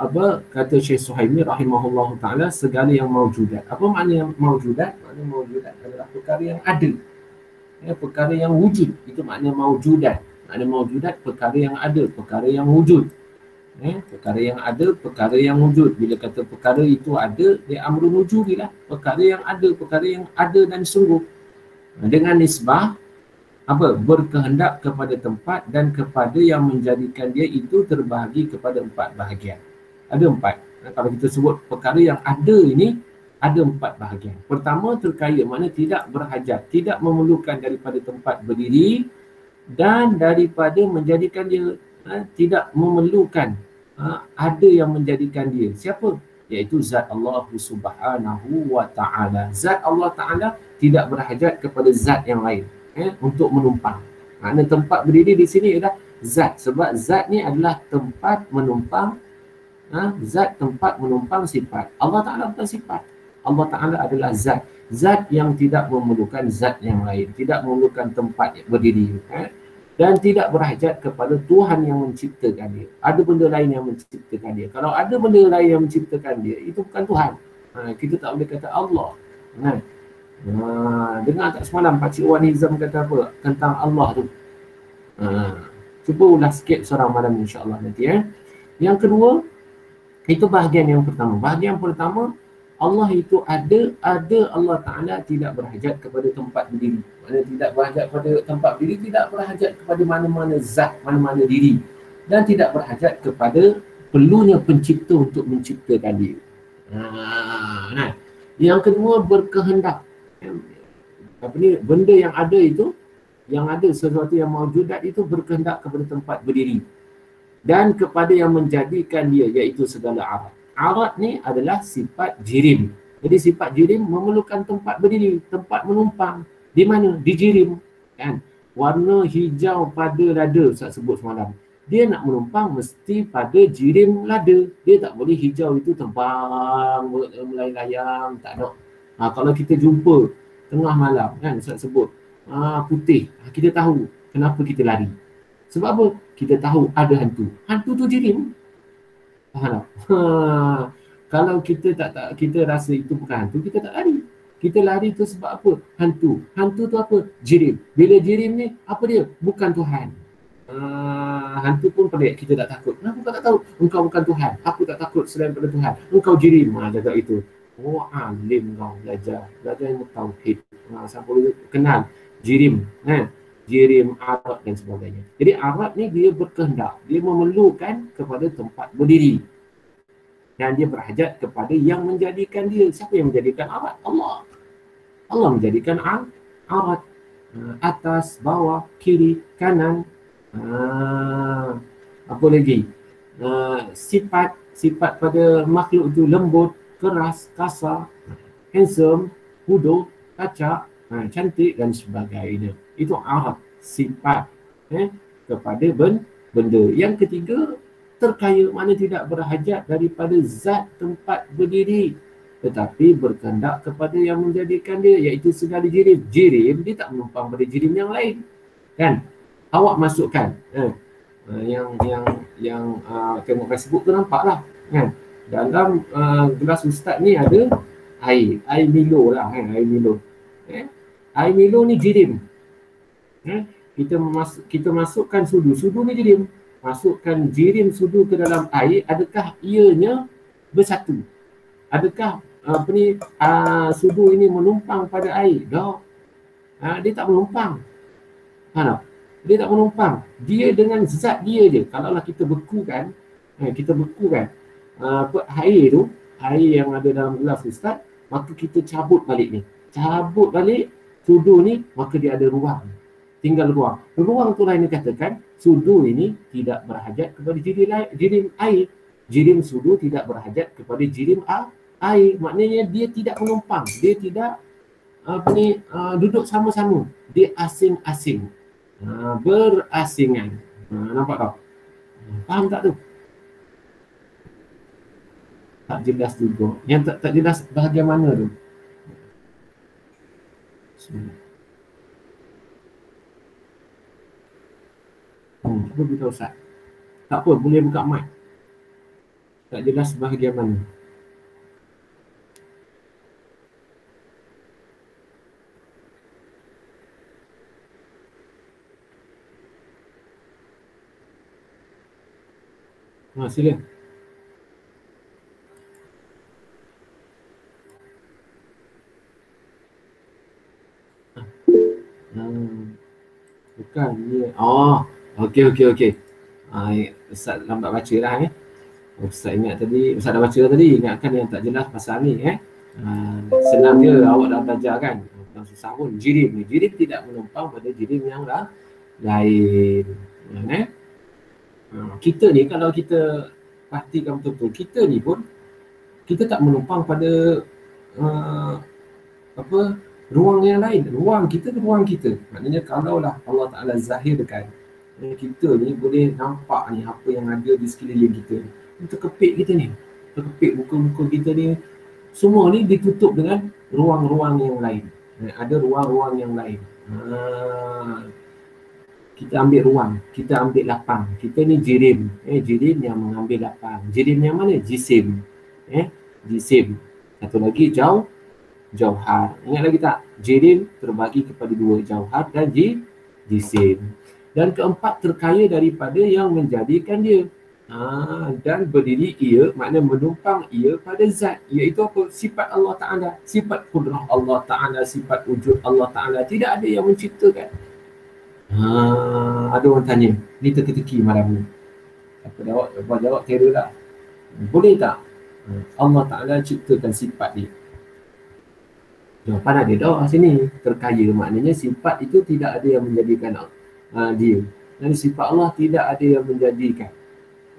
apa kata Syekh Suhaimi rahimahullah taala segala yang maujudat. Apa makna yang maujudat? Makna maujudat adalah perkara yang ada. Ya, perkara yang wujud itu makna maujudat. Makna maujudat perkara yang ada, perkara yang wujud. Ya, perkara yang ada, perkara yang wujud. Bila kata perkara itu ada, dia amrun wujudilah. Perkara yang ada, perkara yang ada dan sungguh. Dengan nisbah apa berkehendak kepada tempat dan kepada yang menjadikan dia itu terbahagi kepada empat bahagian. Ada empat. Kalau kita sebut perkara yang ada ini ada empat bahagian. Pertama terkaya mana tidak berhajat, tidak memerlukan daripada tempat berdiri dan daripada menjadikan dia ha, tidak memerlukan ha, ada yang menjadikan dia. Siapa? Iaitu zat Allah Subhanahu wa taala. Zat Allah taala tidak berhajat kepada zat yang lain eh, untuk menumpang. Makna tempat berdiri di sini adalah zat. Sebab zat ni adalah tempat menumpang. Ha? Zat tempat menumpang sifat. Allah Ta'ala bukan sifat. Allah Ta'ala adalah zat. Zat yang tidak memerlukan zat yang lain. Tidak memerlukan tempat berdiri. Eh? Dan tidak berhajat kepada Tuhan yang menciptakan dia. Ada benda lain yang menciptakan dia. Kalau ada benda lain yang menciptakan dia, itu bukan Tuhan. Ha, kita tak boleh kata Allah. Ha, Ha, dengar tak semalam Pakcik Wan Hizam kata apa tentang Allah tu. Ha, cuba ulas sikit seorang malam insyaAllah nanti eh. Yang kedua, itu bahagian yang pertama. Bahagian pertama, Allah itu ada, ada Allah Ta'ala tidak berhajat kepada tempat berdiri. Mana tidak berhajat kepada tempat berdiri, tidak berhajat kepada mana-mana zat, mana-mana diri. Dan tidak berhajat kepada perlunya pencipta untuk menciptakan diri. Ha, nah. Yang kedua, berkehendak apa ni benda yang ada itu yang ada sesuatu yang maujudat itu berkehendak kepada tempat berdiri dan kepada yang menjadikan dia iaitu segala arat. Arat ni adalah sifat jirim. Jadi sifat jirim memerlukan tempat berdiri, tempat menumpang. Di mana? Di jirim. Kan? Warna hijau pada lada Ustaz sebut semalam. Dia nak menumpang mesti pada jirim lada. Dia tak boleh hijau itu terbang, melayang-layang, tak ada. Ha, kalau kita jumpa tengah malam kan Ustaz sebut ah, putih ah, kita tahu kenapa kita lari sebab apa kita tahu ada hantu hantu tu jirim Faham tak? Ha, kalau kita tak, tak kita rasa itu bukan hantu, kita tak lari. Kita lari tu sebab apa? Hantu. Hantu tu apa? Jirim. Bila jirim ni, apa dia? Bukan Tuhan. Uh, hantu pun pelik, kita tak takut. Kenapa kau tak tahu? Engkau bukan Tuhan. Aku tak takut selain pada Tuhan. Engkau jirim. Ha, jaga itu. Oh, alim kau belajar. Belajar yang tauhid. Sampai boleh kenal. Jirim. Eh? Jirim, Arab dan sebagainya. Jadi Arab ni dia berkehendak. Dia memerlukan kepada tempat berdiri dan dia berhajat kepada yang menjadikan dia. Siapa yang menjadikan arat? Allah. Allah menjadikan arat. Uh, atas, bawah, kiri, kanan. Uh, apa lagi? Uh, sifat sifat pada makhluk itu lembut, keras, kasar, handsome, hudo, kacak, uh, cantik dan sebagainya. Itu arat, sifat eh, kepada benda. Yang ketiga, terkaya mana tidak berhajat daripada zat tempat berdiri tetapi berkendak kepada yang menjadikan dia iaitu segala jirim. Jirim dia tak menumpang pada jirim yang lain. Kan? Awak masukkan eh, yang yang yang uh, tengok Facebook tu nampaklah kan. Dalam uh, gelas ustaz ni ada air, air Milo lah kan, air Milo. Eh? Air Milo ni jirim. Eh? Kita masuk kita masukkan sudu. Sudu ni jirim masukkan jirim sudu ke dalam air adakah ianya bersatu adakah apa ni uh, sudu ini menumpang pada air tak uh, dia tak menumpang ha dia tak menumpang dia dengan zat dia je kalaulah kita bekukan eh, kita bekukan uh, apa air tu air yang ada dalam gelas ustaz maka kita cabut balik ni cabut balik sudu ni maka dia ada ruang tinggal ruang ruang tu lain katakan sudu ini tidak berhajat kepada jirim, jirim air. Jirim sudu tidak berhajat kepada jirim air. Maknanya dia tidak menumpang. Dia tidak apa ni uh, duduk sama-sama. Dia asing-asing. Uh, berasingan. Uh, nampak tak? Faham tak tu? Tak jelas juga. Yang tak, tak jelas bahagian mana tu? Hmm, cuba beritahu Ustaz. Tak apa, boleh buka mic. Tak jelas bahagian mana. Ha, sila. Bukan dia. Oh, Okey okey okey. Ah Ustaz lambat baca lah eh. Ustaz ingat tadi, Ustaz dah baca tadi, ingatkan yang tak jelas pasal ni eh. Ah, senang je awak dah belajar kan. Tak susah pun. Jirim ni. Jirim tidak menumpang pada jirim yang dah lain. Eh? Ah, kita ni kalau kita pastikan betul-betul, kita ni pun kita tak menumpang pada uh, apa ruang yang lain. Ruang kita tu ruang kita. Maknanya kalaulah Allah Ta'ala zahirkan eh, kita ni boleh nampak ni apa yang ada di sekeliling kita ni. Terkepit kita ni. Terkepit muka-muka kita ni. Semua ni ditutup dengan ruang-ruang yang lain. Eh, ada ruang-ruang yang lain. Ha. Kita ambil ruang. Kita ambil lapang. Kita ni jirim. Eh, jirim yang mengambil lapang. Jirim yang mana? Jisim. Eh, jisim. Satu lagi jauh. Jauhar. Ingat lagi tak? Jirim terbagi kepada dua. Jauhar dan jisim dan keempat terkaya daripada yang menjadikan dia. Ha, dan berdiri ia makna menumpang ia pada zat iaitu apa? Sifat Allah Taala. Sifat kudrah Allah Taala sifat wujud Allah Taala. Tidak ada yang menciptakan ha, ada orang tanya ni teka-teki malam ni? Apa jawab? Apa jawab terror tak? Boleh tak? Ha, Allah Taala ciptakan sifat dia Jawapan ada dah sini terkaya maknanya sifat itu tidak ada yang menjadikan ha, dia. Dan sifat Allah tidak ada yang menjadikan.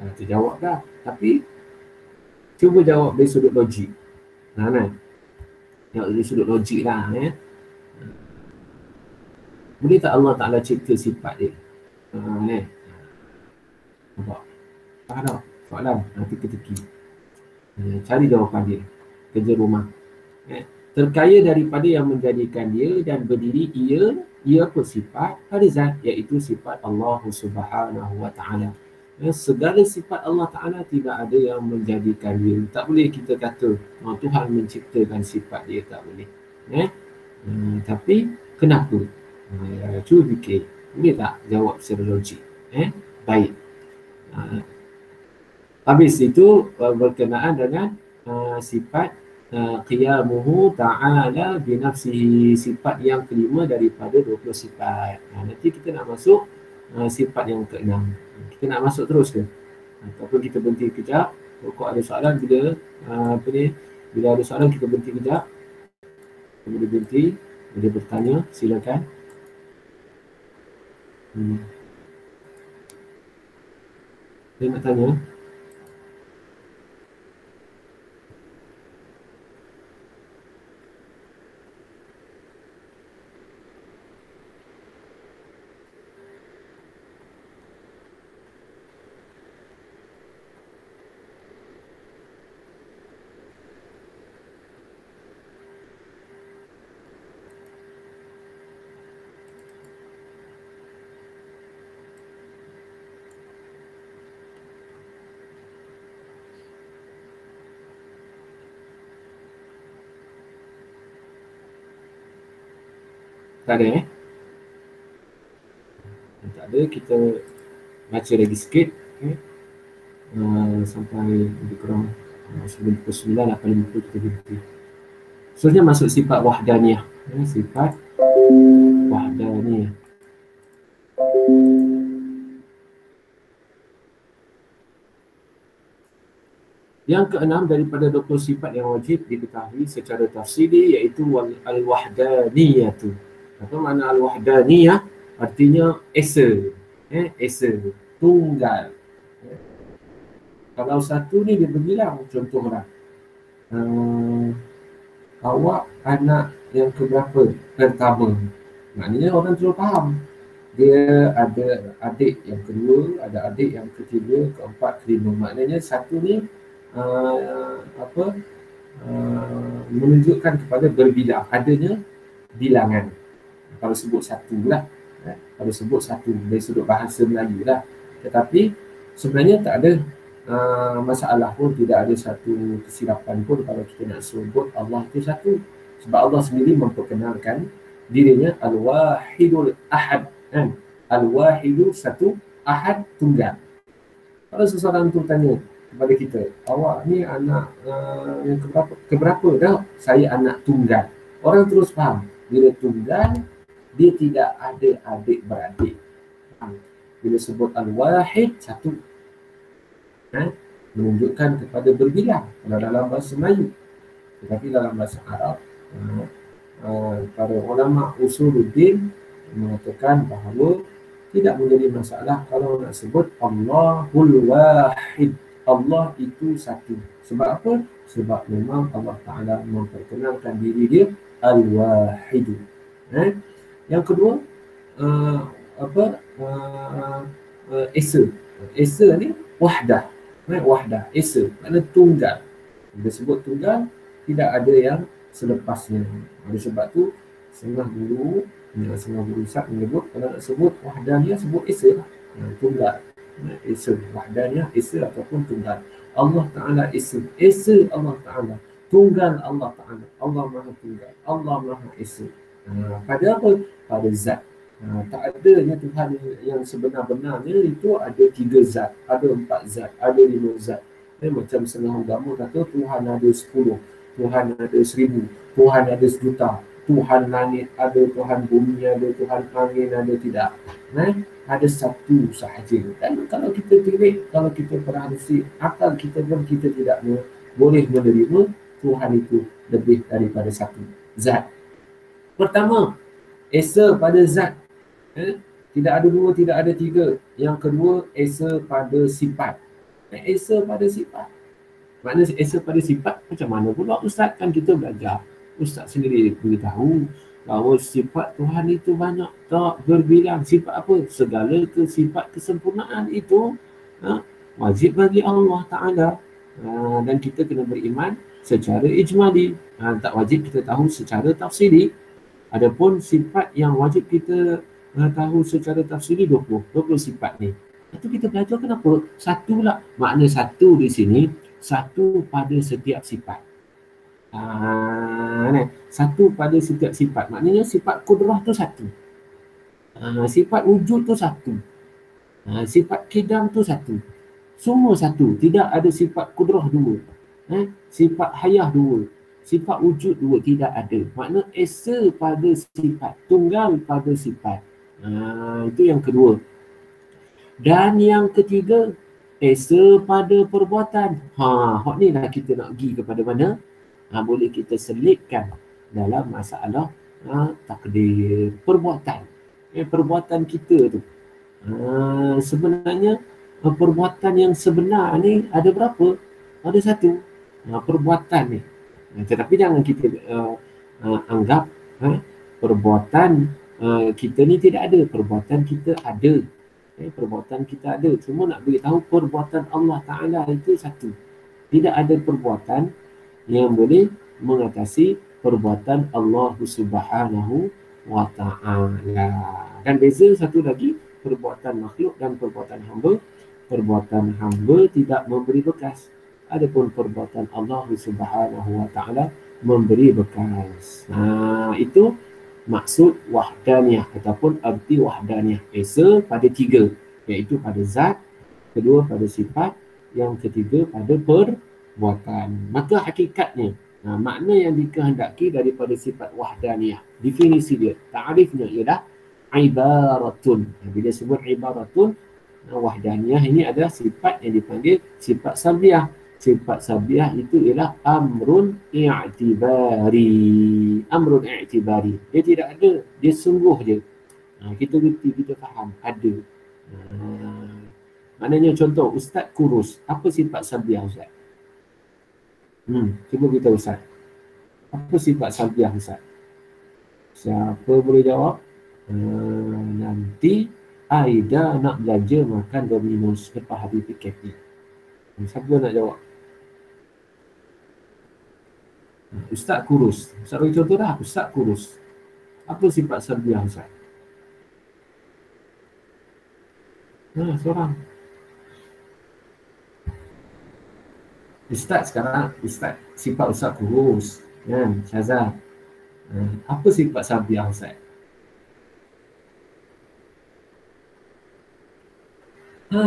Ha, itu jawab dah. Tapi cuba jawab dari sudut logik. Ha, kan? Jawab dari sudut logik lah. Eh? Boleh tak Allah Ta'ala cipta sifat dia? Ha, eh? Nampak? Faham tak? Soalan? Nanti teki Ha, cari jawapan dia. Kerja rumah. Eh? Terkaya daripada yang menjadikan dia dan berdiri ia ia apa sifat pada zat iaitu sifat Allah Subhanahu wa taala Ya, segala sifat Allah Ta'ala tidak ada yang menjadikan dia. Tak boleh kita kata oh, Tuhan menciptakan sifat dia, tak boleh. Ya? Hmm, tapi kenapa? Uh, cuba fikir. Boleh tak jawab secara logik? Eh? Baik. Uh, habis itu berkenaan dengan uh, sifat uh, qiyamuhu ta'ala binafsihi sifat yang kelima daripada 20 sifat. Uh, nanti kita nak masuk uh, sifat yang keenam. Kita nak masuk terus ke? Ataupun kita berhenti kejap. Kalau ada soalan bila uh, apa ni? Bila ada soalan kita berhenti kejap. Boleh berhenti boleh bertanya silakan. Hmm. saya nak tanya Tak ada eh? Tak ada, kita baca lagi sikit okay. uh, sampai lebih kurang uh, sebelum pukul 9 atau 50 kita berhenti. Seterusnya masuk sifat wahdaniah. Eh, sifat wahdaniah. Yang keenam daripada 20 sifat yang wajib diketahui secara tafsiri iaitu al-wahdaniyatu. Apa makna al-wahdaniyah? Artinya esa. Eh, esa. Tunggal. Eh. Kalau satu ni dia berbilang contohlah. Uh, awak anak yang keberapa pertama. Maknanya orang terus faham. Dia ada adik yang kedua, ada adik yang ketiga, keempat, kelima. Maknanya satu ni uh, apa uh, menunjukkan kepada berbilang adanya bilangan kalau sebut satu lah. Eh, kalau sebut satu dari sudut bahasa Melayu lah. Tetapi sebenarnya tak ada uh, masalah pun tidak ada satu kesilapan pun kalau kita nak sebut Allah itu satu. Sebab Allah sendiri memperkenalkan dirinya Al-Wahidul Ahad kan? Al-Wahidu satu Ahad tunggal. Kalau seseorang tu tanya kepada kita awak ni anak uh, yang keberapa, keberapa dah? Saya anak tunggal. Orang terus faham. Bila tunggal dia tidak ada adik-beradik. Ha. Bila sebut al-wahid, satu. Ha? Menunjukkan kepada berbilang dalam bahasa Melayu. Tetapi dalam bahasa Arab, ha, para ulama usuluddin mengatakan bahawa tidak menjadi masalah kalau nak sebut Allahul Wahid. Allah itu satu. Sebab apa? Sebab memang Allah Ta'ala memperkenalkan diri dia Al-Wahidu. Eh? Yang kedua uh, apa uh, uh, esa. Esa ni wahdah. Eh, wahdah, esa. Makna tunggal. Bila sebut tunggal tidak ada yang selepasnya. Oleh sebab tu setengah guru ya, setengah guru Ustaz menyebut kalau nak sebut wahdahnya sebut esa lah. Ya, tunggal. Esa. Wahdahnya esa ataupun tunggal. Allah Ta'ala esa. Esa Allah Ta'ala. Tunggal Allah Ta'ala. Allah Maha Tunggal. Allah Maha Esa. Ha, pada apa? Pada zat. Ha, tak adanya Tuhan yang sebenar-benarnya itu ada tiga zat, ada empat zat, ada lima zat. Eh, macam setengah agama kata Tuhan ada sepuluh, Tuhan ada seribu, Tuhan ada sejuta, Tuhan langit ada, Tuhan bumi ada, Tuhan angin ada, tidak. Eh, ada satu sahaja. Dan kalau kita tirik, kalau kita perhati, akal kita pun kita tidak boleh menerima Tuhan itu lebih daripada satu zat. Pertama, esa pada zat. Eh? Tidak ada dua, tidak ada tiga. Yang kedua, esa pada sifat. Eh, esa pada sifat. Maknanya esa pada sifat macam mana pula Ustaz kan kita belajar. Ustaz sendiri beritahu bahawa sifat Tuhan itu banyak tak berbilang. Sifat apa? Segala ke sifat kesempurnaan itu ha? wajib bagi Allah Ta'ala. Ha, dan kita kena beriman secara ijmali. Ha, tak wajib kita tahu secara tafsiri. Adapun sifat yang wajib kita uh, tahu secara tafsiri 20, 20 sifat ni. Itu kita belajar kenapa? Satu lah. Makna satu di sini, satu pada setiap sifat. Ah. Satu pada setiap sifat. Maknanya sifat kudrah tu satu. Ah, sifat wujud tu satu. Ah, sifat kidam tu satu. Semua satu. Tidak ada sifat kudrah dua. Eh? Sifat hayah dua. Sifat wujud dua. Tidak ada. Makna esa pada sifat. Tunggal pada sifat. Ah, itu yang kedua. Dan yang ketiga, esa pada perbuatan. Ha, hak ni lah kita nak pergi kepada mana? ha, boleh kita selitkan dalam masalah ha, takdir perbuatan eh, perbuatan kita tu ha, sebenarnya ha, perbuatan yang sebenar ni ada berapa ada satu ha, perbuatan ni ha, tetapi jangan kita uh, uh, anggap ha, perbuatan uh, kita ni tidak ada perbuatan kita ada eh, perbuatan kita ada cuma nak beritahu perbuatan Allah Ta'ala itu satu tidak ada perbuatan yang boleh mengatasi perbuatan Allah Subhanahu wa taala. Dan beza satu lagi perbuatan makhluk dan perbuatan hamba. Perbuatan hamba tidak memberi bekas. Adapun perbuatan Allah Subhanahu wa taala memberi bekas. Ha, itu maksud wahdaniyah ataupun arti wahdaniyah. Esa pada tiga iaitu pada zat, kedua pada sifat, yang ketiga pada per buatan. Maka hakikatnya, nah, makna yang dikehendaki daripada sifat wahdaniyah, definisi dia, ta'rifnya ialah ibaratun. Bila sebut ibaratun, nah, wahdaniyah ini adalah sifat yang dipanggil sifat sabiah. Sifat sabiah itu ialah amrun i'tibari. Amrun i'tibari. Dia tidak ada, dia sungguh je. Nah, kita berhenti, kita faham, ada. Nah, maknanya contoh, Ustaz kurus. Apa sifat sabiah Ustaz? Hmm, cuba kita Ustaz. Apa sifat salbiah Ustaz? Siapa boleh jawab? Uh, nanti Aida nak belajar makan Domino's lepas habis PKP. Hmm, siapa nak jawab? Hmm, Ustaz kurus. Ustaz bagi contoh dah. Ustaz kurus. Apa sifat salbiah Ustaz? Nah, seorang. Ustaz sekarang, Ustaz sifat Ustaz kurus kan, Syazal uh, apa sifat Sabiah Ustaz? Ha?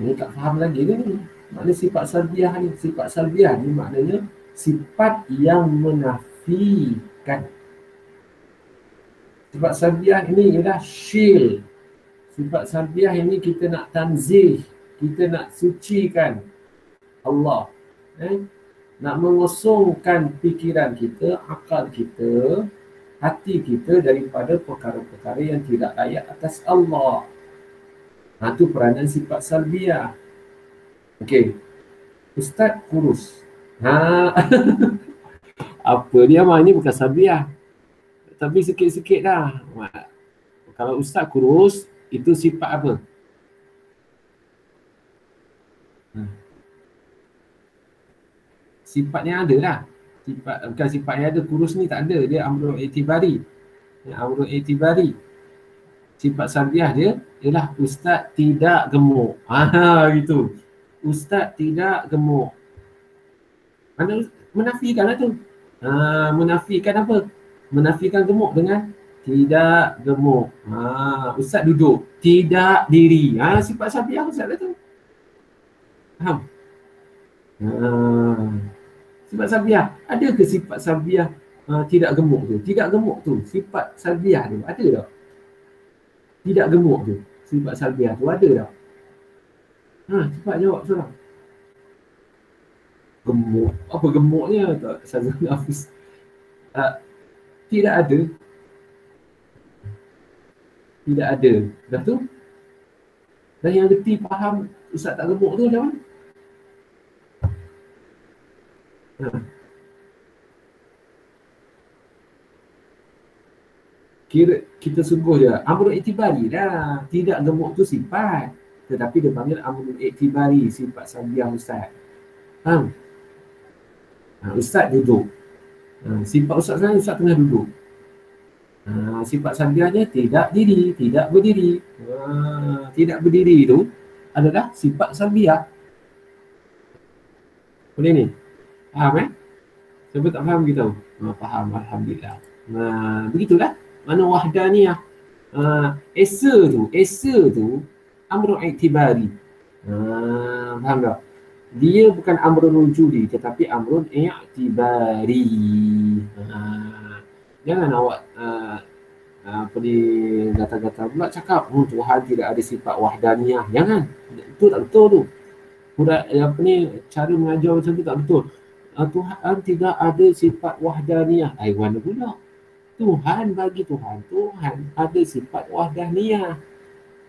Ini tak faham lagi ni Maknanya sifat Sabiah ni, sifat Sabiah ni maknanya sifat yang menafikan Sifat Sabiah ini ialah shield Sifat Sabiah ini kita nak tanzih Kita nak sucikan Allah eh? nak mengosongkan fikiran kita, akal kita, hati kita daripada perkara-perkara yang tidak layak atas Allah. Ha, itu peranan sifat salbiah. Okey. Ustaz kurus. Ha. Apa dia ini bukan salbiah. Tapi sikit-sikit dah. Kalau ustaz kurus, itu sifat apa? Hmm sifat yang ada lah. Sifat, bukan sifat yang ada, kurus ni tak ada. Dia amrul itibari. Ya, amrul itibari. Sifat sarbiah dia ialah ustaz tidak gemuk. Ha, gitu. Ustaz tidak gemuk. Mana menafikan lah tu. Ha, menafikan apa? Menafikan gemuk dengan tidak gemuk. Ha, ustaz duduk. Tidak diri. Ha, sifat sarbiah ustaz lah tu. Faham? Ha. Sifat salbiah. Ada ke sifat salbiah uh, tidak gemuk tu? Tidak gemuk tu. Sifat salbiah tu ada tak? Tidak gemuk tu. Sifat salbiah tu ada tak? Ha, cepat jawab seorang. Gemuk. Apa gemuknya? Tak Sazal Hafiz. Uh, tidak ada. Tidak ada. Dah tu? Dan yang reti faham Ustaz tak gemuk tu macam mana? Kira kita sungguh je amrul itibari lah. Tidak gemuk tu sifat. Tetapi dia panggil amrul itibari sifat sabiah ustaz. Faham? Ha, ustaz duduk. Ha, sifat ustaz sekarang ustaz tengah duduk. Ha, sifat salbiahnya tidak diri, tidak berdiri. Ha, tidak berdiri itu adalah sifat salbiah. Boleh ni? Faham eh? Siapa tak faham kita? Ha, faham, Alhamdulillah. Ha, begitulah. Mana wahdaniyah. Ha, esa tu, esa tu amrul i'tibari. Ha, faham tak? Dia bukan amrul wujudi tetapi amrul i'tibari. Ha, jangan awak uh, apa ni gata-gata pula cakap oh, Tuhan tidak ada sifat wahdaniyah. Jangan. Itu tak betul tu. Pura, apa ni cara mengajar macam tu tak betul. Uh, Tuhan tidak ada sifat wahdaniyah. Ai mana pula? Tuhan bagi Tuhan. Tuhan ada sifat wahdaniyah.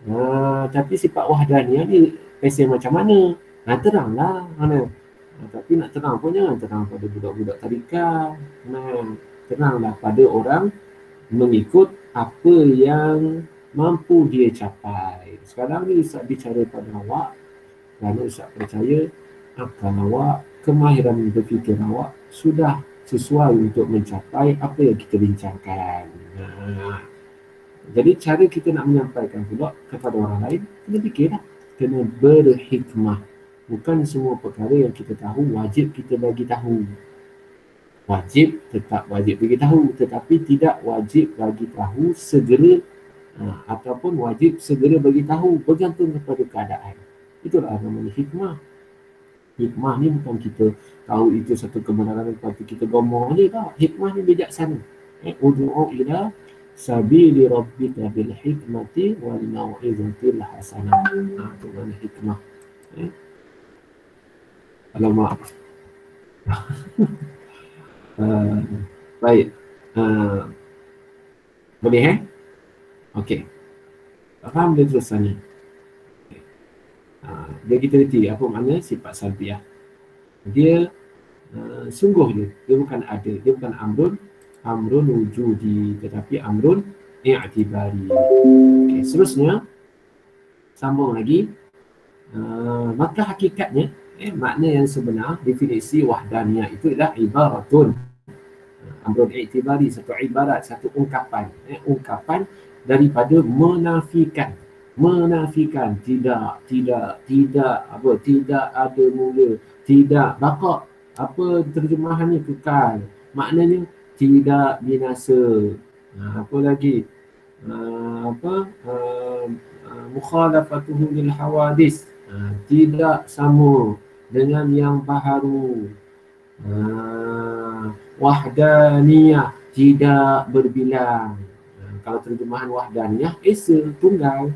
Uh, tapi sifat wahdaniyah ni pesen macam mana? Nah, teranglah mana. Uh, tapi nak terang pun jangan terang pada budak-budak tadika. Nah, tenanglah pada orang mengikut apa yang mampu dia capai. Sekarang ni Ustaz bicara pada awak kerana Ustaz percaya akal awak, kemahiran berfikir awak sudah sesuai untuk mencapai apa yang kita bincangkan. Nah, jadi cara kita nak menyampaikan pula kepada orang lain, kena fikirlah. Kena berhikmah. Bukan semua perkara yang kita tahu wajib kita bagi tahu. Wajib tetap wajib bagi tahu tetapi tidak wajib bagi tahu segera ha, ataupun wajib segera bagi tahu. Bergantung kepada keadaan. Itulah namanya hikmah. Hikmah ni bukan kita tahu itu satu kebenaran tapi kita gomong ni tak. Hikmah ni bijaksana. Eh ud'u ila sabili rabbika bil hikmati wal mau'izatil hasanah ha, itu namanya hikmah eh alamak Uh, baik. Uh, boleh eh? Okey. Faham dia terusannya? Okay. Uh, kita reti apa makna sifat salbiah. Dia uh, sungguh dia. Dia bukan ada. Dia bukan amrun. Amrun wujudi. Tetapi amrun i'tibari. Okey. Seterusnya. Sambung lagi. Uh, maka hakikatnya eh, makna yang sebenar definisi wahdaniyah itu adalah ibaratun amrun i'tibari satu ibarat satu ungkapan eh, ungkapan daripada menafikan menafikan tidak tidak tidak apa tidak ada mula tidak bakak apa terjemahannya kekal maknanya tidak binasa ha, apa lagi ha, apa ha, ha mukhalafatuhu lil hawadis ha, tidak sama dengan yang baharu. Uh, wahdaniyah tidak berbilang. Uh, kalau terjemahan wahdaniyah, esa tunggal.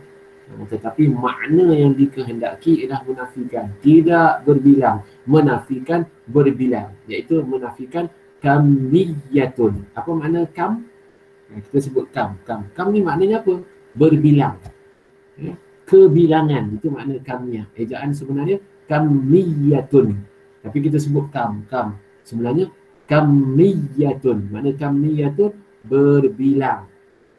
Uh, tetapi makna yang dikehendaki ialah menafikan. Tidak berbilang. Menafikan berbilang. Iaitu menafikan kamiyatun. Apa makna kam? Kita sebut kam. Kam, kam ni maknanya apa? Berbilang. Uh, kebilangan. Itu makna kamiyah. Ejaan sebenarnya kamiyatun. Tapi kita sebut kam, kam. Sebenarnya kamiyatun. Mana kamiyatun? Berbilang.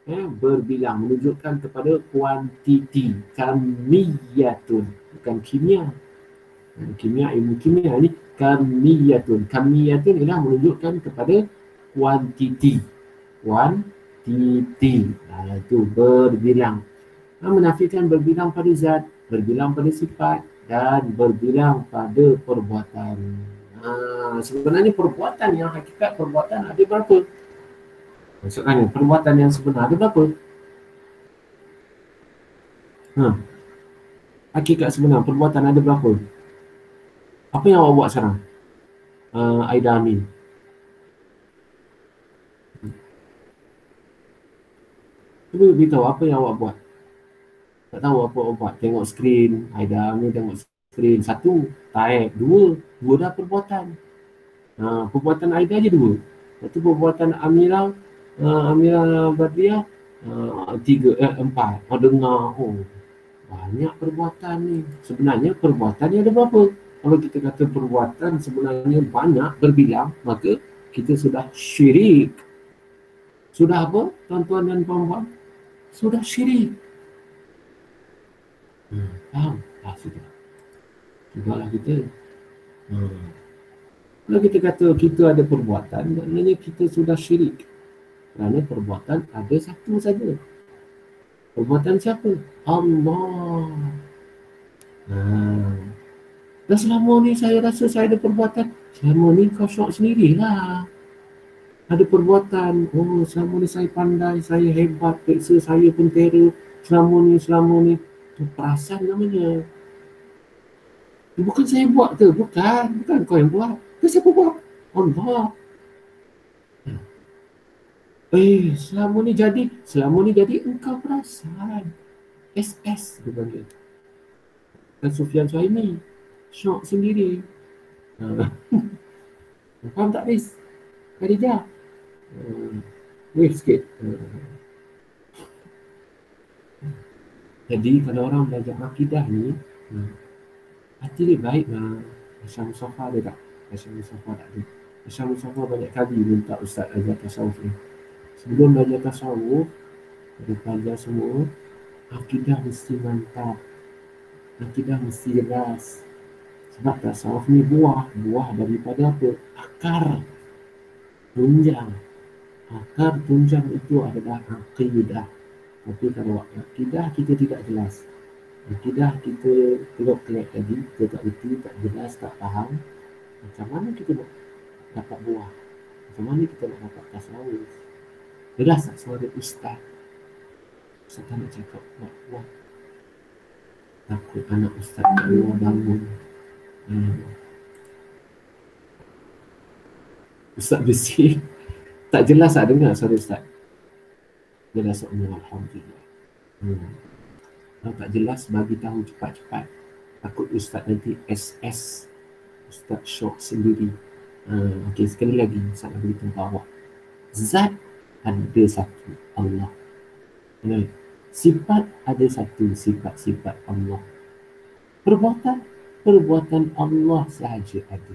Eh, berbilang. Menunjukkan kepada kuantiti. Kamiyatun. Bukan kimia. Kimia, ilmu kimia ni kamiyatun. Kamiyatun ialah menunjukkan kepada kuantiti. Kuantiti. Nah, itu berbilang. Menafikan berbilang pada zat, berbilang pada sifat, dan berbilang pada perbuatan. Ha, sebenarnya perbuatan yang hakikat perbuatan ada berapa? Maksudnya perbuatan yang sebenar ada berapa? Ha. Hakikat sebenar perbuatan ada berapa? Apa yang awak buat sekarang? Uh, Aida Amin. Cuba beritahu apa yang awak buat? Tak tahu apa buat. Tengok skrin Aida ni tengok skrin. Satu type. Dua dua dah perbuatan. Ha, perbuatan Aida je dua. Satu perbuatan Amira uh, Amira Badriah uh, tiga eh, empat. Oh, dengar oh banyak perbuatan ni. Sebenarnya perbuatan ni ada berapa kalau kita kata perbuatan sebenarnya banyak berbilang maka kita sudah syirik sudah apa tuan-tuan dan puan-puan sudah syirik Hmm. Faham? Ah, sudah. Sudahlah kita. Hmm. Kalau kita kata kita ada perbuatan, maknanya kita sudah syirik. Kerana perbuatan ada satu saja. Perbuatan siapa? Allah. Ha. Dan selama ni saya rasa saya ada perbuatan. Selama ni kau syok sendirilah. Ada perbuatan. Oh selama ni saya pandai, saya hebat, peksa saya pun terror. Selama ni, selama ni. Itu perasan namanya. Bukan saya buat tu, bukan. Bukan kau yang buat. Itu siapa buat? Allah. Eh, selama ni jadi, selama ni jadi engkau perasan. SS dia panggil. Dan Sufian Suhaimi, syok sendiri. Uh, faham tak Riz? Khadijah? Uh, wave sikit. Uh. Jadi kalau orang belajar akidah ni, uh, hati dia baik lah. Macam Mustafa ada tak? Macam Mustafa tak ada. Macam Mustafa banyak kali minta Ustaz ajar tasawuf ni sebelum belajar tasawuf ada pelajar semua akidah mesti mantap akidah mesti jelas sebab tasawuf ni buah. Buah daripada apa? Akar tunjang. Akar tunjang itu adalah akidah tapi kalau akidah kita tidak jelas. Akidah kita tengok kelak tadi kita tak reti tak jelas tak faham macam mana kita nak dapat buah? Macam mana kita nak dapat tasawuf? Jelas tak suara ustaz? Ustaz tak nak cakap buat buat. Takut anak ustaz tak bangun. Hmm. Ustaz besi. Tak jelas tak dengar suara ustaz? Jelas dengar Alhamdulillah. Hmm. Kalau tak jelas bagi tahu cepat-cepat. Takut ustaz nanti SS. Ustaz shock sendiri. Hmm. Okey sekali lagi ustaz nak beritahu awak. Zat ada satu Allah. Right. Sifat ada satu sifat-sifat Allah. Perbuatan perbuatan Allah sahaja ada.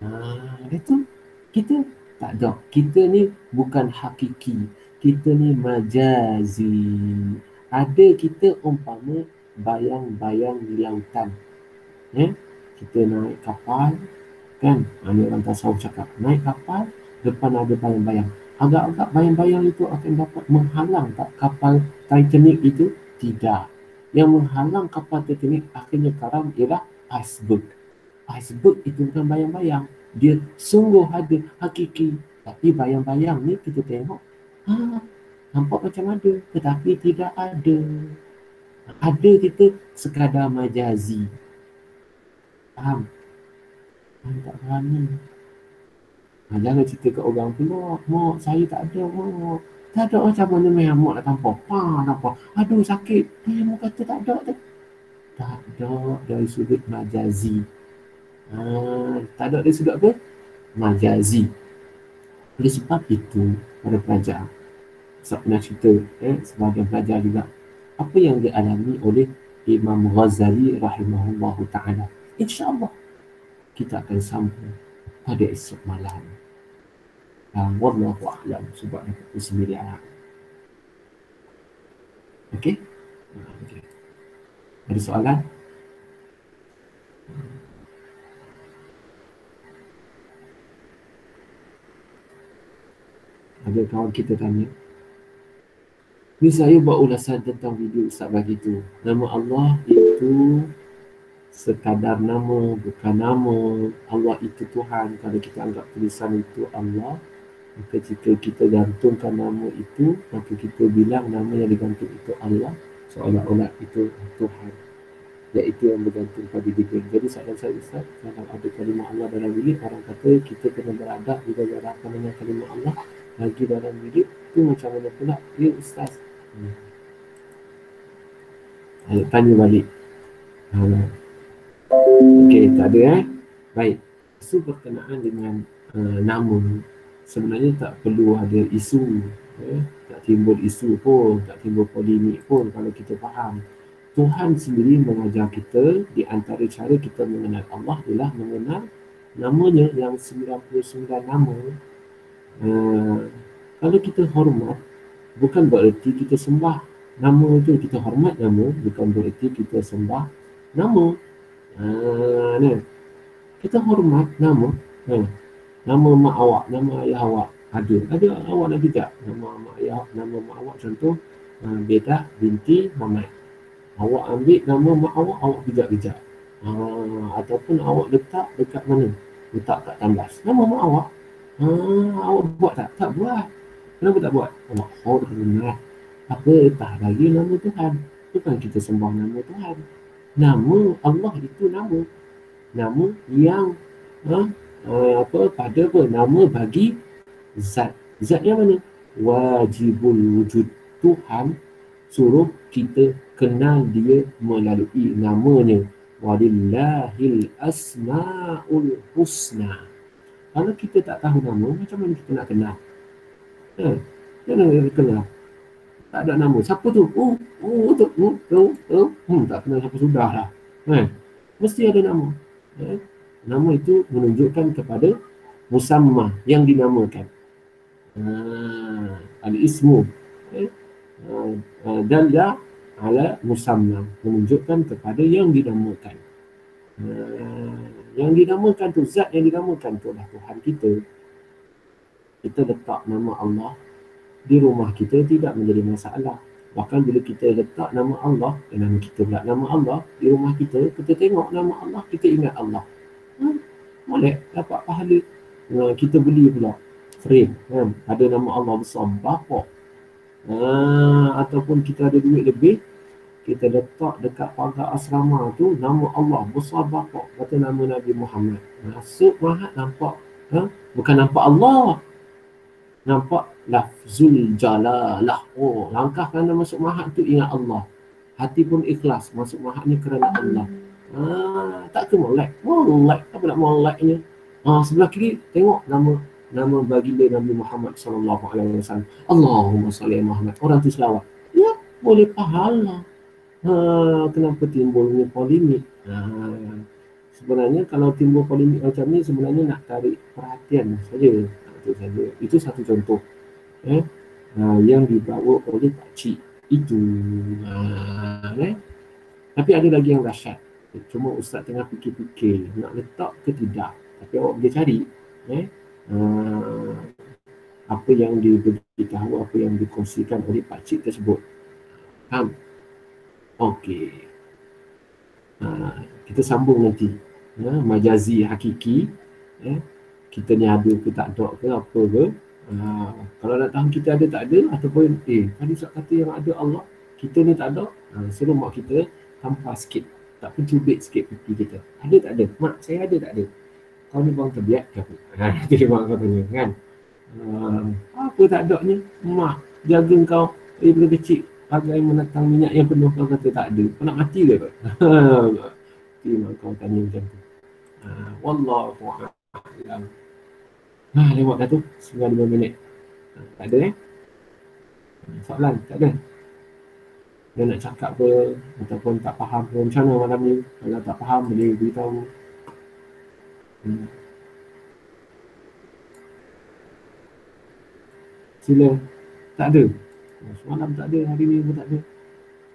Ah, itu kita tak ada. Kita ni bukan hakiki. Kita ni majazi. Ada kita umpama bayang-bayang di lautan. Ya? Kita naik kapal kan? Ada orang tasawuf cakap naik kapal depan ada bayang-bayang agak-agak bayang-bayang itu akan dapat menghalang tak kapal Titanic itu? Tidak. Yang menghalang kapal Titanic akhirnya karam ialah iceberg. Iceberg itu bukan bayang-bayang. Dia sungguh ada hakiki. Tapi bayang-bayang ni kita tengok. Ha, nampak macam ada. Tetapi tidak ada. Ada kita sekadar majazi. Faham? Faham tak faham ni? Jangan cerita kat orang pula. Mak, saya tak ada mak. Tak ada macam mana memang mak nak tampar. Ha, nampak. Aduh, sakit. Dia mak kata tak ada. Tak, tak ada dari sudut majazi. Ha, tak ada dari sudut apa? Majazi. Oleh sebab itu, pada pelajar. Saya pernah cerita eh, sebagai pelajar juga. Apa yang dialami oleh Imam Ghazali rahimahullahu ta'ala. InsyaAllah kita akan sambung pada esok malam. Wallahu a'lam sebab dia kata sembilan. Okey? Ah, okey. Ada soalan? Ada kawan kita tanya. Ni saya buat ulasan tentang video Ustaz bagi tu. Nama Allah itu sekadar nama, bukan nama. Allah itu Tuhan. Kalau kita anggap tulisan itu Allah, Maka jika kita gantungkan nama itu, maka kita bilang nama yang digantung itu Allah, seolah-olah itu Tuhan. Iaitu yang bergantung pada diri. Jadi sahabat saya Ustaz, kalau ada kalimah Allah dalam bilik, orang kata kita kena beradab juga berhadapan dengan kalimah Allah lagi dalam bilik, itu macam mana pula? Ya Ustaz. Hmm. Ayo, tanya balik. Ha. Okey, tak ada eh. Baik. So berkenaan dengan uh, nama sebenarnya tak perlu ada isu eh? tak timbul isu pun tak timbul polemik pun kalau kita faham. Tuhan sendiri mengajar kita di antara cara kita mengenal Allah ialah mengenal namanya yang 99 nama. Uh, kalau kita hormat bukan bererti kita sembah nama tu. Kita hormat nama bukan bererti kita sembah nama. Uh, kita hormat nama uh, nama mak awak, nama ayah awak. Ada. Ada awak nak bijak. Nama mak ayah, nama mak awak contoh uh, Beda binti Muhammad. Awak ambil nama mak awak, awak bijak-bijak. Uh, ataupun awak letak dekat mana? Letak kat tambas. Nama mak awak. Uh, awak buat tak? Tak buat. Kenapa tak buat? Awak hormat. Apa tak lagi nama Tuhan? Bukan kita sembah nama Tuhan. Nama Allah itu nama. Nama yang uh, uh, apa pada apa? Nama bagi zat. Zat yang mana? Wajibul wujud. Tuhan suruh kita kenal dia melalui namanya. Walillahil asma'ul husna. Kalau kita tak tahu nama, macam mana kita nak kenal? Ha, mana kita kenal? Tak ada nama. Siapa tu? Oh, oh, tu, oh, tu, oh. Hmm, tak kenal siapa sudah lah. Ha, mesti ada nama. Ha, nama itu menunjukkan kepada musamma yang dinamakan. Uh, al-ismu uh, dan ya ala musamma menunjukkan kepada yang dinamakan. Uh, yang dinamakan tu zat yang dinamakan tu adalah Tuhan kita. Kita letak nama Allah di rumah kita tidak menjadi masalah. Bahkan bila kita letak nama Allah dan nama kita pula nama Allah di rumah kita kita tengok nama Allah kita ingat Allah boleh dapat pahala. Uh, kita beli pula frame kan? Ada nama Allah besar bapak ha, ataupun kita ada duit lebih kita letak dekat pagar asrama tu nama Allah besar bapak kata nama Nabi Muhammad. Masuk mahat nampak ha? bukan nampak Allah. Nampak lafzul jalalah. Oh langkah kerana masuk mahat tu ingat Allah. Hati pun ikhlas masuk mahat ni kerana Allah ha, tak ke molek molek apa nak moleknya ha, sebelah kiri tengok nama nama baginda Nabi Muhammad sallallahu alaihi wasallam. Allahumma salli Muhammad. Orang tu selawat. Ya, boleh pahala. Ha, kenapa timbul ni polemik? Ha, sebenarnya kalau timbul polemik macam ni sebenarnya nak tarik perhatian saja. Itu saja. Itu satu contoh. Eh, ha, yang dibawa oleh Pak Cik itu. Ha, eh. Tapi ada lagi yang dahsyat. Cuma Ustaz tengah fikir-fikir nak letak ke tidak. Tapi awak boleh cari. Eh, uh, apa yang diberitahu, apa yang dikongsikan oleh pakcik tersebut. Faham? Okey. Uh, kita sambung nanti. Uh, majazi hakiki. Uh, kita ni ada ke tak ada ke apa ke. Uh, kalau nak tahu kita ada tak ada ataupun eh tadi Ustaz kata yang ada Allah kita ni tak ada uh, suruh mak kita tanpa sikit tak pun cubit sikit pipi kita ada tak ada mak saya ada tak ada kau ni bang terbiak ke apa? Itu mak kau tanya kan. Uh, apa tak ada ni? Mak jaga kau daripada kecil bagai menatang minyak yang penuh kau kata tak ada. Kau nak mati ke? Itu mak kau tanya macam tu. Uh, Wallahu a'lam. Ha, lewat dah tu 9 minit. Uh, tak ada eh? Soalan? Tak ada? Dia nak cakap ke ataupun tak faham ke macam mana malam ni kalau tak faham boleh beritahu Hmm. Sila. Tak ada. Semalam tak ada, hari ni pun tak ada.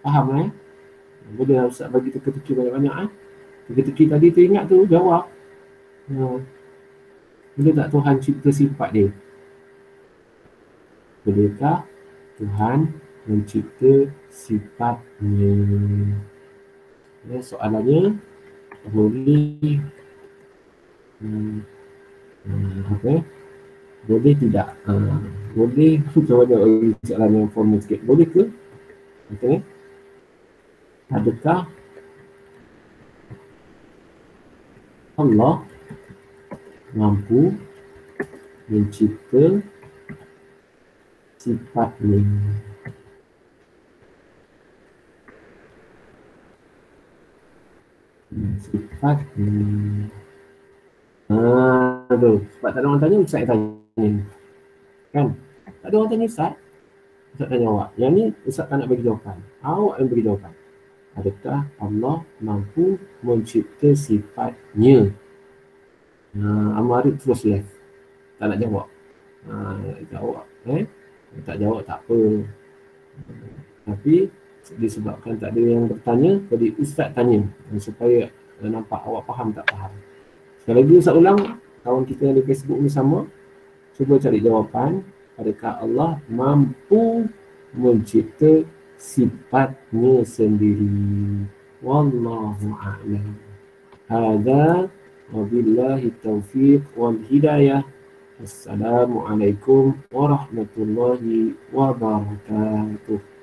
Faham eh? Boleh Ustaz bagi teka-teki banyak-banyak eh? Teka-teki tadi tu ingat tu, jawab. Hmm. Boleh tak Tuhan cipta sifat dia? Bolehkah Tuhan mencipta sifatnya? Ya, soalannya boleh hmm, hmm, apa boleh tidak uh, boleh macam mana soalan yang formal sikit boleh ke okay. adakah Allah mampu mencipta sifat ini sifat ini Ah, tu. Sebab tak ada orang tanya, Ustaz tanya. Kan? Tak ada orang tanya Ustaz. Ustaz tanya awak. Yang ni Ustaz tak nak bagi jawapan. Awak yang bagi jawapan. Adakah Allah mampu mencipta sifatnya? Uh, Amarif terus left. Tak nak jawab. Uh, jawab. Eh? Tak jawab tak apa. Tapi disebabkan tak ada yang bertanya, jadi ustaz tanya eh, supaya eh, nampak awak faham tak faham. Sekali lagi ustaz ulang, kawan kita di Facebook ni sama, cuba cari jawapan adakah Allah mampu mencipta sifatnya sendiri. Wallahu a'lam. Hada wabillahi taufiq wal hidayah. Assalamualaikum warahmatullahi wabarakatuh.